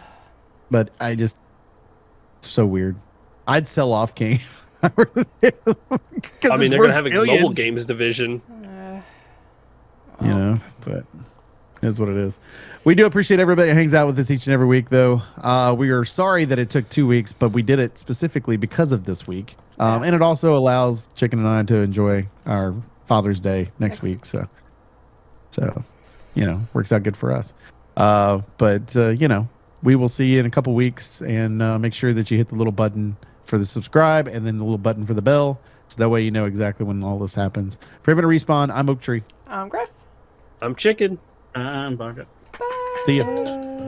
But I just so weird. I'd sell off King. I I mean, they're gonna have a global games division. uh, you know, but it's what it is. We do appreciate everybody who hangs out with us each and every week, though. Uh, we are sorry that it took two weeks, but we did it specifically because of this week. Um, Yeah. And it also allows Chicken and I to enjoy our Father's Day next Next week. So, so, you know, works out good for us. Uh, but, uh, you know, we will see you in a couple weeks and uh, make sure that you hit the little button for the subscribe and then the little button for the bell. So that way you know exactly when all this happens. For everyone to respawn, I'm Oak Tree. I'm Grif. I'm chicken. I'm Baka. Bye. See ya.